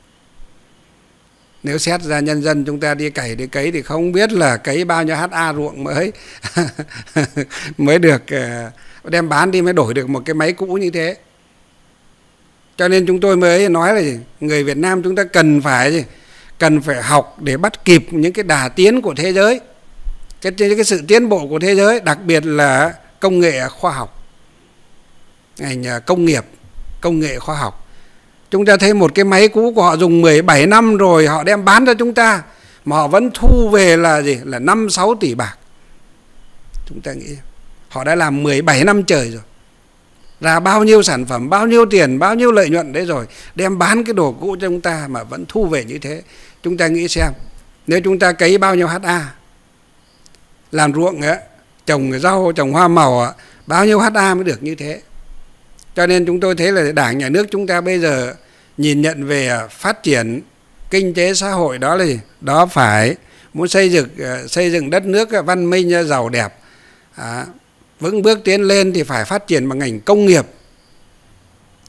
Nếu xét ra nhân dân chúng ta đi cày đi cấy thì không biết là cấy bao nhiêu ha ruộng mới mới được ờ, đem bán đi mới đổi được một cái máy cũ như thế cho nên chúng tôi mới nói là gì? người Việt Nam chúng ta cần phải gì? cần phải học để bắt kịp những cái đà tiến của thế giới. Cái, cái sự tiến bộ của thế giới đặc biệt là công nghệ khoa học. Ngành công nghiệp công nghệ khoa học. Chúng ta thấy một cái máy cũ của họ dùng 17 năm rồi họ đem bán cho chúng ta mà họ vẫn thu về là gì? Là 5 6 tỷ bạc. Chúng ta nghĩ họ đã làm 17 năm trời rồi ra bao nhiêu sản phẩm bao nhiêu tiền bao nhiêu lợi nhuận đấy rồi đem bán cái đồ cũ cho chúng ta mà vẫn thu về như thế. Chúng ta nghĩ xem nếu chúng ta cấy bao nhiêu ha làm ruộng ấy, trồng rau trồng hoa màu ấy, bao nhiêu ha mới được như thế. Cho nên chúng tôi thấy là đảng nhà nước chúng ta bây giờ nhìn nhận về à, phát triển kinh tế xã hội đó là gì? đó phải muốn xây dựng à, xây dựng đất nước à, văn minh giàu đẹp. À, vững bước tiến lên thì phải phát triển bằng ngành công nghiệp.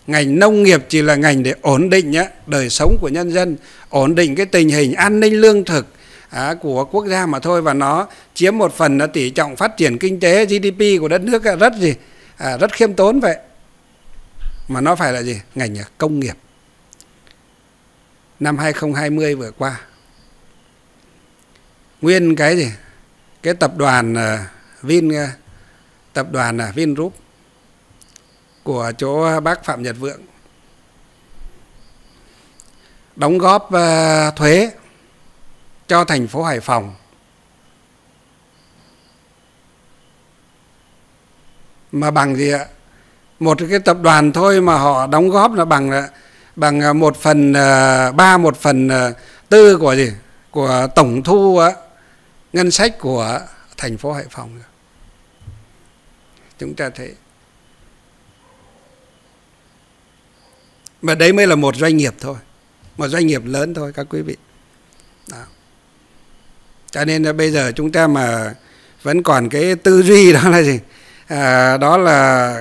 Ngành nông nghiệp chỉ là ngành để ổn định nhá, đời sống của nhân dân ổn định cái tình hình an ninh lương thực à, của quốc gia mà thôi. Và nó chiếm một phần là tỷ trọng phát triển kinh tế GDP của đất nước rất gì à, rất khiêm tốn vậy. Mà nó phải là gì? Ngành à, công nghiệp. Năm 2020 vừa qua nguyên cái gì? Cái tập đoàn uh, Vin uh, tập đoàn à, Vingroup của chỗ bác Phạm Nhật Vượng. Đóng góp à, thuế cho thành phố Hải Phòng. Mà bằng gì ạ? Một cái tập đoàn thôi mà họ đóng góp là bằng à, bằng một phần ba, một phần tư của gì? Của tổng thu ngân sách của thành phố Hải Phòng chúng ta thấy. Mà đấy mới là một doanh nghiệp thôi. Một doanh nghiệp lớn thôi các quý vị. Đó. Cho nên là bây giờ chúng ta mà vẫn còn cái tư duy đó là gì? À, đó là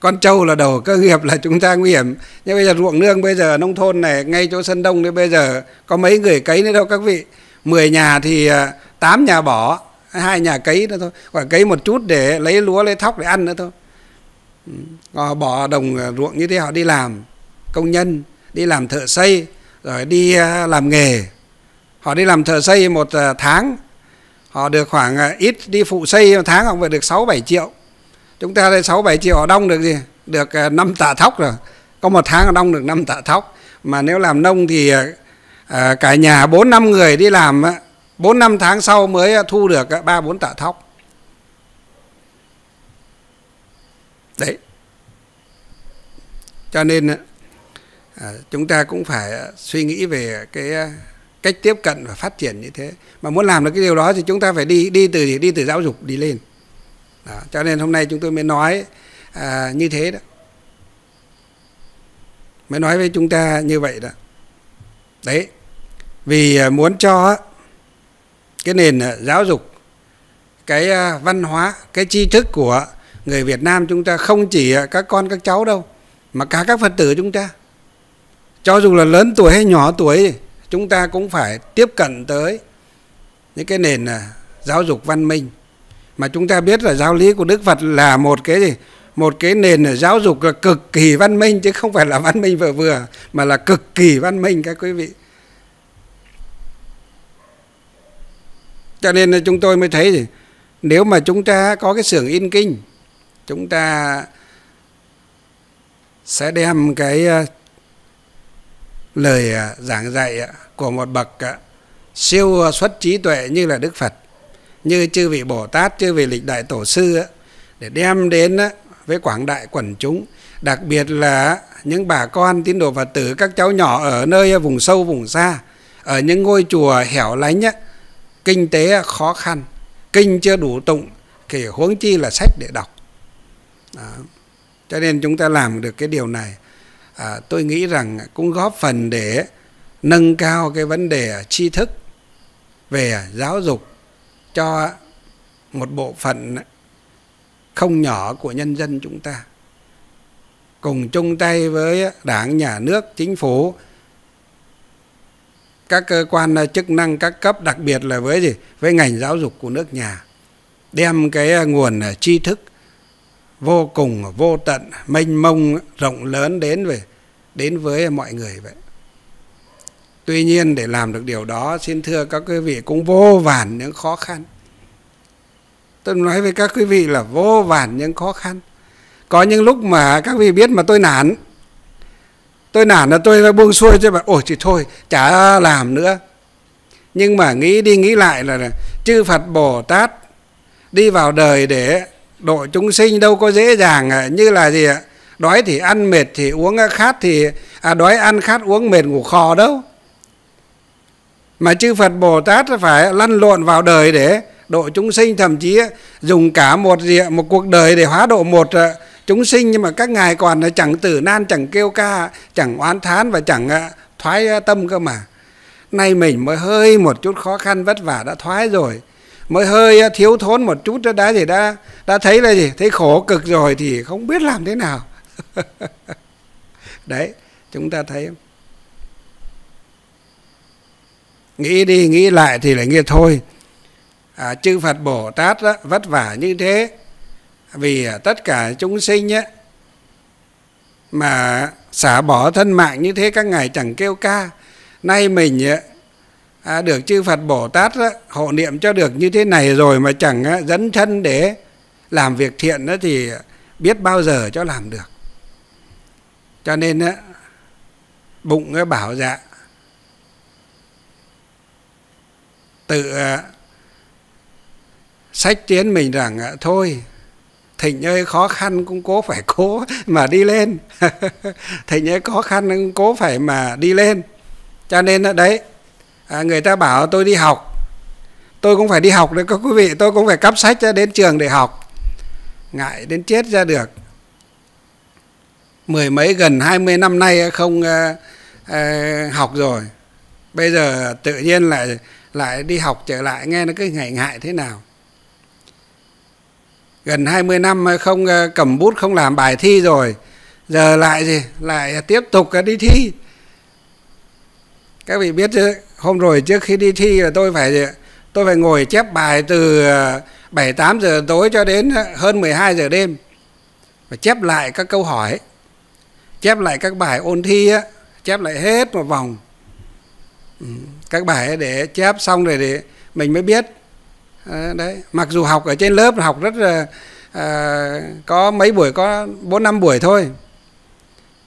con trâu là đầu cơ nghiệp là chúng ta nguy hiểm. Nhưng bây giờ ruộng nương bây giờ nông thôn này ngay chỗ sân đông thì bây giờ có mấy người cấy nữa đâu các vị. Mười nhà thì à, tám nhà bỏ hai nhà cấy nữa thôi. Hoặc cấy một chút để lấy lúa, lấy thóc để ăn nữa thôi. Ừ. Họ bỏ đồng ờ, ruộng như thế, họ đi làm công nhân, đi làm thợ xây, rồi đi ờ, làm nghề. Họ đi làm thợ xây một ờ, tháng. Họ được khoảng ít đi phụ xây một tháng, họ phải được sáu bảy triệu. Chúng ta đây sáu bảy triệu, họ đông được gì? Được năm tạ thóc rồi. Có một tháng họ đông được năm tạ thóc. Mà nếu làm nông thì cả nhà bốn năm người đi làm bốn năm tháng sau mới ờ, thu được ờ, ba bốn tạ thóc. Đấy. Cho nên à, chúng ta cũng phải suy nghĩ về cái cách tiếp cận và phát triển như thế. Mà muốn làm được cái điều đó thì chúng ta phải đi đi từ đi từ giáo dục đi lên. Đó, cho nên hôm nay chúng tôi mới nói à, như thế đó. Mới nói với chúng ta như vậy đó. Đấy. Vì muốn cho cái nền ờ, giáo dục, cái ờ, văn hóa, cái tri thức của người Việt Nam chúng ta không chỉ ờ, các con, các cháu đâu, mà cả các Phật tử chúng ta. Cho dù là lớn tuổi hay nhỏ tuổi, chúng ta cũng phải tiếp cận tới những cái nền giáo dục văn minh. Mà chúng ta biết là giáo lý của Đức Phật là một cái gì? Một cái nền giáo dục là cực kỳ văn minh, chứ không phải là văn minh vừa vừa, mà là cực kỳ văn minh, các quý vị. Cho nên chúng tôi mới thấy thì nếu mà chúng ta có cái xưởng in kinh chúng ta sẽ đem cái ờ, lời ờ, giảng dạy ờ, của một bậc siêu xuất trí tuệ như là Đức Phật như chư vị Bồ Tát, chư vị lịch đại tổ sư để đem đến với quảng đại quần chúng, đặc biệt là những bà con tín đồ Phật tử, các cháu nhỏ ở nơi vùng sâu vùng xa, ở những ngôi chùa hẻo lánh kinh tế khó khăn kinh chưa đủ tụng thì huống chi là sách để đọc. Đó. cho nên chúng ta làm được cái điều này. À, tôi nghĩ rằng cũng góp phần để nâng cao cái vấn đề tri thức về giáo dục cho một bộ phận không nhỏ của nhân dân chúng ta. Cùng chung tay với đảng nhà nước chính phủ các cơ quan ờ, chức năng, các cấp, đặc biệt là với gì? Với ngành giáo dục của nước nhà, đem cái ờ, nguồn ờ, tri thức vô cùng, vô tận, mênh mông, rộng lớn đến về, đến với mọi người vậy. Tuy nhiên để làm được điều đó, xin thưa các quý vị, cũng vô vàn những khó khăn. Tôi nói với các quý vị là vô vàn những khó khăn. Có những lúc mà các vị biết mà tôi nản tôi nản là tôi ra buông xuôi cho bạn, ôi thì thôi chả làm nữa. Nhưng mà nghĩ đi nghĩ lại là, chư Phật Bồ Tát đi vào đời để độ chúng sinh đâu có dễ dàng à, như là gì ạ? Đói thì ăn mệt thì uống khát thì à, đói ăn khát uống mệt ngủ khò đâu. Mà chư Phật Bồ Tát phải lăn lộn vào đời để độ chúng sinh thậm chí dùng cả một gì một cuộc đời để hóa độ một chúng sinh nhưng mà các ngài còn chẳng tử nan chẳng kêu ca chẳng oán thán và chẳng à, thoái à, tâm cơ mà. Nay mình mới hơi một chút khó khăn vất vả đã thoái rồi. Mới hơi à, thiếu thốn một chút đã gì đã đã thấy là gì? Thấy khổ cực rồi thì không biết làm thế nào. Đấy chúng ta thấy nghĩ đi nghĩ lại thì lại nghe thôi. À, chư Phật Bồ Tát đó, vất vả như thế vì à, tất cả chúng sinh ấy, mà xả bỏ thân mạng như thế các ngài chẳng kêu ca. Nay mình ấy, à, được chư Phật Bồ Tát á, hộ niệm cho được như thế này rồi mà chẳng à, á, dẫn thân để làm việc thiện á, thì biết bao giờ cho làm được. Cho nên á, bụng á, bảo dạ tự à, sách tiến mình rằng thôi thịnh ơi khó khăn cũng cố phải cố mà đi lên. Thịnh ơi khó khăn cũng cố phải mà đi lên. Cho nên là đấy à, người ta bảo tôi đi học. Tôi cũng phải đi học đấy các quý vị tôi cũng phải cắp sách ra đến trường để học. Ngại đến chết ra được. Mười mấy gần hai mươi năm nay không à, à, học rồi. Bây giờ tự nhiên lại lại đi học trở lại nghe nó cứ ngại ngại thế nào gần 20 năm không ờ, cầm bút không làm bài thi rồi. Giờ lại gì? Lại ờ, tiếp tục ờ, đi thi. Các vị biết chứ hôm rồi trước khi đi thi là tôi phải tôi phải ngồi chép bài từ 7 8 giờ tối cho đến hơn 12 giờ đêm. Và chép lại các câu hỏi, chép lại các bài ôn thi á, chép lại hết một vòng. Ừ, các bài để chép xong rồi để mình mới biết à, đấy. Mặc dù học ở trên lớp học rất là à, có mấy buổi có bốn năm buổi thôi.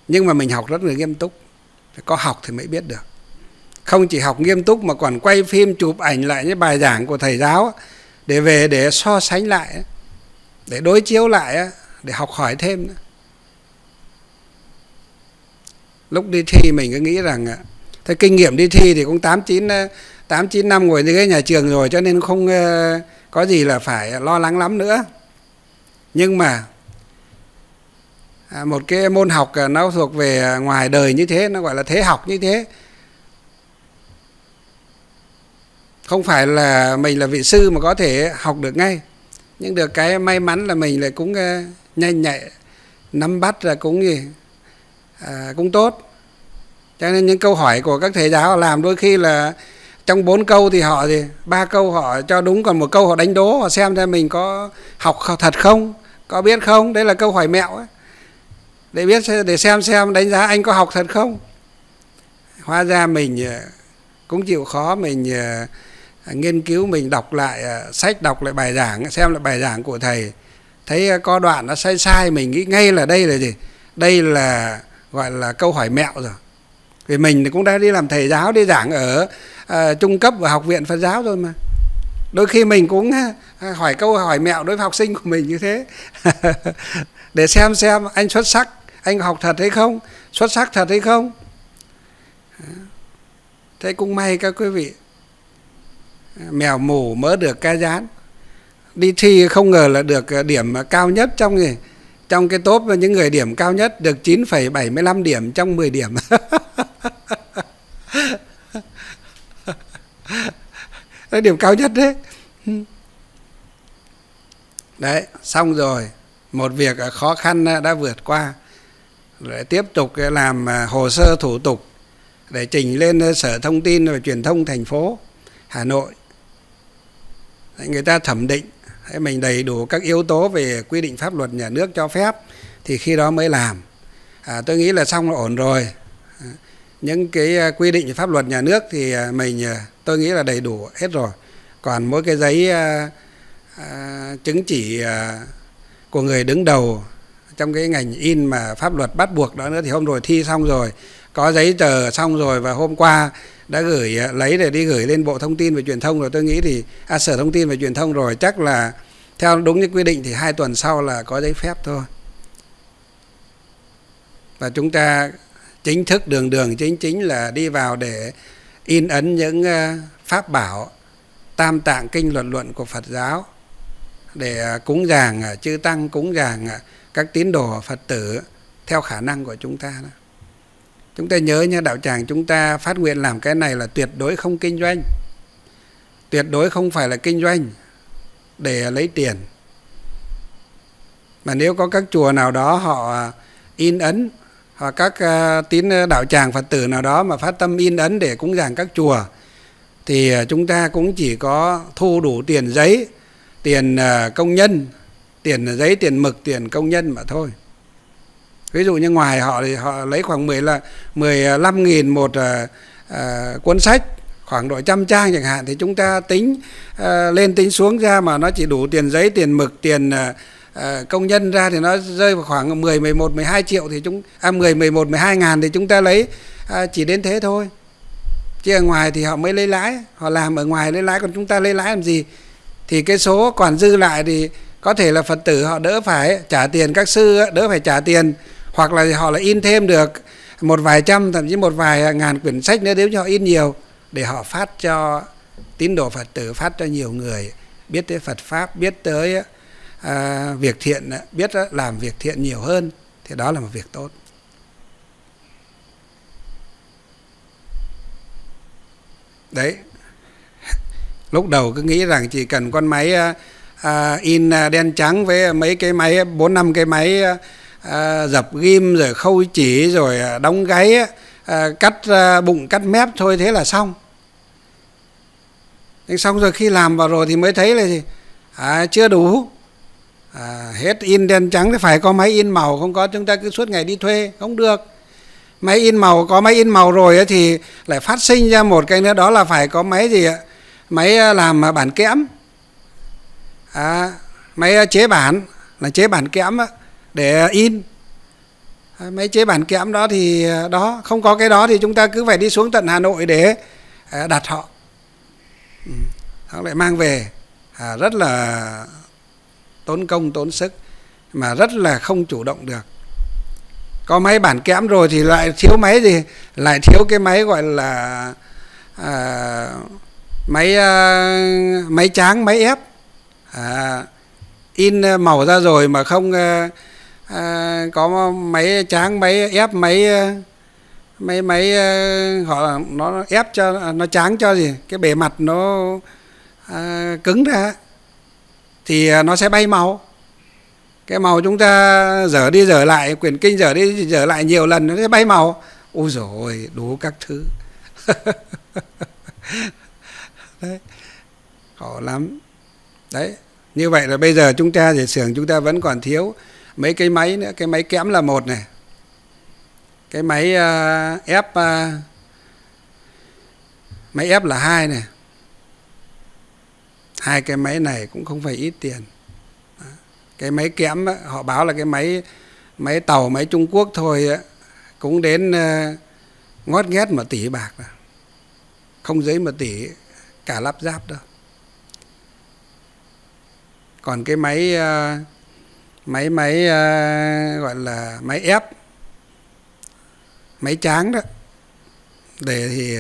Nhưng mà mình học rất là nghiêm túc. Có học thì mới biết được. Không chỉ học nghiêm túc mà còn quay phim chụp ảnh lại những bài giảng của thầy giáo để về để so sánh lại để đối chiếu lại để học hỏi thêm lúc đi thi mình cứ nghĩ rằng thế kinh nghiệm đi thi thì cũng tám chín ờ, tám chín năm ngồi dưới nhà trường rồi cho nên không ờ, có gì là phải lo lắng lắm nữa. Nhưng mà à, một cái môn học ờ, nó thuộc về ngoài đời như thế nó gọi là thế học như thế. Không phải là mình là vị sư mà có thể học được ngay. Nhưng được cái may mắn là mình lại cũng ờ, nhanh nhạy nắm bắt là cũng gì à, cũng tốt. Cho nên những câu hỏi của các thầy giáo làm đôi khi là trong bốn câu thì họ thì, ba câu họ cho đúng, còn một câu họ đánh đố, họ xem ra mình có học thật không, có biết không? Đấy là câu hỏi mẹo ấy. Để biết để xem xem đánh giá anh có học thật không. Hóa ra mình ờ, cũng chịu khó mình ờ, nghiên cứu, mình đọc lại ờ, sách, đọc lại bài giảng, xem lại bài giảng của thầy. Thấy có đoạn nó sai sai, mình nghĩ ngay là đây là gì? Đây là, gọi là câu hỏi mẹo rồi. Vì mình cũng đã đi làm thầy giáo, đi giảng ở à, trung cấp và học viện phật giáo rồi mà. Đôi khi mình cũng hỏi câu hỏi mẹo đối với học sinh của mình như thế. Để xem xem anh xuất sắc anh học thật hay không xuất sắc thật hay không. Thế cũng may các quý vị mèo mù mới được ca dán đi thi không ngờ là được ờ, điểm cao nhất trong người trong cái top những người điểm cao nhất được 9,75 điểm trong 10 điểm. là điểm cao nhất đấy. Đấy xong rồi. Một việc à, khó khăn à, đã vượt qua. Để tiếp tục à, làm hồ sơ thủ tục để trình lên sở thông tin và truyền thông thành phố hà nội. Người ta thẩm định. Mình đầy đủ các yếu tố về quy định pháp luật nhà nước cho phép thì khi đó mới làm. À, tôi nghĩ là xong là ổn rồi những cái à, quy định pháp luật nhà nước thì à, mình à, tôi nghĩ là đầy đủ hết rồi. Còn mỗi cái giấy à, à, chứng chỉ à, của người đứng đầu trong cái ngành in mà pháp luật bắt buộc đó nữa thì hôm rồi thi xong rồi có giấy tờ xong rồi và hôm qua đã gửi lấy để đi gửi lên bộ thông tin và truyền thông rồi. Tôi nghĩ thì à, sở thông tin và truyền thông rồi chắc là theo đúng như quy định thì hai tuần sau là có giấy phép thôi. Và chúng ta chính thức đường đường chính chính là đi vào để in ấn những ờ, pháp bảo, tam tạng kinh luận luận của Phật giáo, để ờ, cúng dường ờ, chư tăng cúng dường các tín đồ Phật tử theo khả năng của chúng ta. Chúng ta nhớ nha, đạo tràng chúng ta phát nguyện làm cái này là tuyệt đối không kinh doanh. Tuyệt đối không phải là kinh doanh để lấy tiền. Mà nếu có các chùa nào đó họ in ấn hoặc các à, tín à, đạo tràng phật tử nào đó mà phát tâm in ấn để cúng dường các chùa thì à, chúng ta cũng chỉ có thu đủ tiền giấy tiền công nhân tiền giấy tiền mực tiền công nhân mà thôi. Ví dụ như ngoài họ thì họ lấy khoảng 10 là 15 nghìn một à, cuốn sách khoảng độ trăm trang chẳng hạn thì chúng ta tính à, lên tính xuống ra mà nó chỉ đủ tiền giấy tiền mực tiền à, Ờ, công nhân ra thì nó rơi vào khoảng 10 11 12 triệu thì chúng à 10 11 12 ngàn thì chúng ta lấy à, chỉ đến thế thôi. Chứ ở ngoài thì họ mới lấy lãi, họ làm ở ngoài lấy lãi còn chúng ta lấy lãi làm gì? Thì cái số còn dư lại thì có thể là Phật tử họ đỡ phải trả tiền các sư đỡ phải trả tiền hoặc là họ là in thêm được một vài trăm thậm chí một vài ngàn quyển sách nữa nếu như họ in nhiều để họ phát cho tín đồ Phật tử phát cho nhiều người biết tới Phật pháp biết tới à, việc thiện à, biết à, làm việc thiện nhiều hơn thì đó là một việc tốt. Đấy. Lúc đầu cứ nghĩ rằng chỉ cần con máy à, à in đen trắng với mấy cái máy bốn năm cái máy à, dập ghim rồi khâu chỉ rồi đóng gáy à, cắt à, bụng cắt mép thôi thế là xong. Nhưng xong rồi khi làm vào rồi thì mới thấy là gì? À, chưa đủ à, hết in đen trắng thì phải có máy in màu không có chúng ta cứ suốt ngày đi thuê không được. Máy in màu có máy in màu rồi thì lại phát sinh ra một cái nữa đó là phải có máy gì ạ? Máy à, làm à, bản kẽm. À, máy à, chế bản là chế bản kẽm để in. Máy chế bản kẽm đó thì đó không có cái đó thì chúng ta cứ phải đi xuống tận hà nội để đặt họ. Ừ, họ lại mang về. À, rất là tốn công tốn sức mà rất là không chủ động được. Có máy bản kẽm rồi thì lại thiếu máy gì? Lại thiếu cái máy gọi là à, máy à, máy tráng máy ép. À, in màu ra rồi mà không à, à, có máy tráng máy ép máy à, máy máy à, họ nó ép cho nó tráng cho gì? Cái bề mặt nó à, cứng ra thì à, nó sẽ bay màu. Cái màu chúng ta dở đi dở lại quyển kinh dở đi dở lại nhiều lần nó sẽ bay màu. Ôi rồi đủ các thứ. Đấy khổ lắm. Đấy như vậy là bây giờ chúng ta thì xưởng chúng ta vẫn còn thiếu mấy cái máy nữa. Cái máy kẽm là một này. Cái máy uh, ép uh, máy ép là hai này hai cái máy này cũng không phải ít tiền. Cái máy kẽm họ báo là cái máy máy tàu máy Trung Quốc thôi cũng đến uh, ngót nghét một tỷ bạc rồi. Không dưới một tỷ cả lắp ráp đâu. Còn cái máy uh, máy máy uh, gọi là máy ép máy tráng đó. Để thì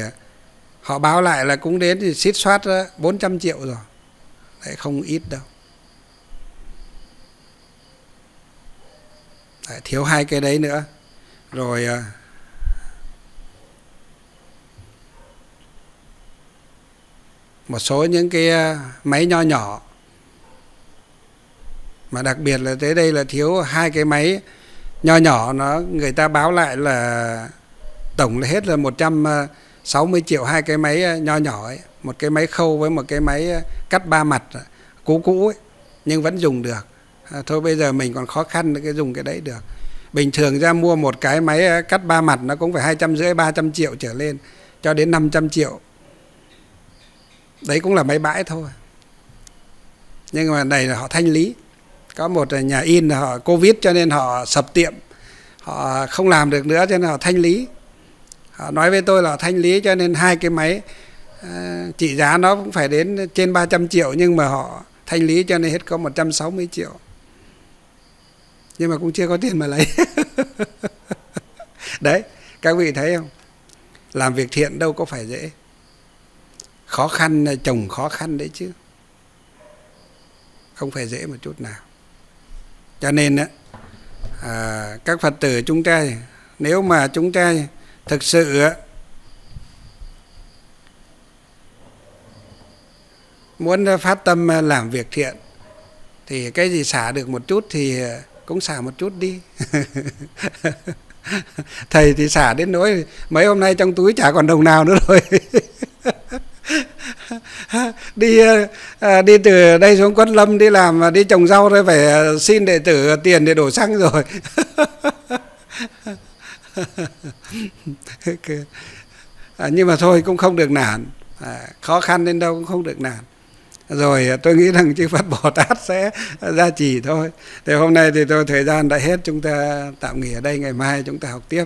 họ báo lại là cũng đến thì xít soát 400 triệu rồi lại không ít đâu. Đấy, thiếu hai cái đấy nữa. Rồi ờ, một số những cái ờ, máy nho nhỏ. Mà đặc biệt là tới đây là thiếu hai cái máy nho nhỏ nó người ta báo lại là tổng là hết là 160 ờ, triệu hai cái máy nho nhỏ ấy một cái máy khâu với một cái máy ờ, cắt ba mặt ờ, cũ cũ ấy nhưng vẫn dùng được. À, thôi bây giờ mình còn khó khăn cái dùng cái đấy được. Bình thường ra mua một cái máy ờ, cắt ba mặt nó cũng phải hai trăm rưỡi ba trăm triệu trở lên cho đến 500 triệu. Đấy cũng là máy bãi thôi. Nhưng mà này là họ thanh lý. Có một nhà in họ covid cho nên họ sập tiệm. Họ không làm được nữa cho nên họ thanh lý. Họ nói với tôi là thanh lý cho nên hai cái máy Ờ, trị giá nó cũng phải đến trên 300 triệu nhưng mà họ thanh lý cho nên hết có 160 triệu. Nhưng mà cũng chưa có tiền mà lấy. Đấy các vị thấy không? Làm việc thiện đâu có phải dễ. Khó khăn chồng khó khăn đấy chứ. Không phải dễ một chút nào. Cho nên à, các phật tử chúng ta nếu mà chúng ta thực sự muốn phát tâm làm việc thiện thì cái gì xả được một chút thì cũng xả một chút đi. Thầy thì xả đến nỗi mấy hôm nay trong túi chả còn đồng nào nữa rồi. Đi à, đi từ đây xuống quất lâm đi làm đi trồng rau rồi phải xin đệ tử tiền để đổ xăng rồi. À, nhưng mà thôi cũng không được nản. À, khó khăn đến đâu cũng không được nản rồi à, tôi nghĩ rằng chư Phật Bồ Tát sẽ gia trì thôi. Thì hôm nay thì tôi, thời gian đã hết, chúng ta tạm nghỉ ở đây, ngày mai chúng ta học tiếp.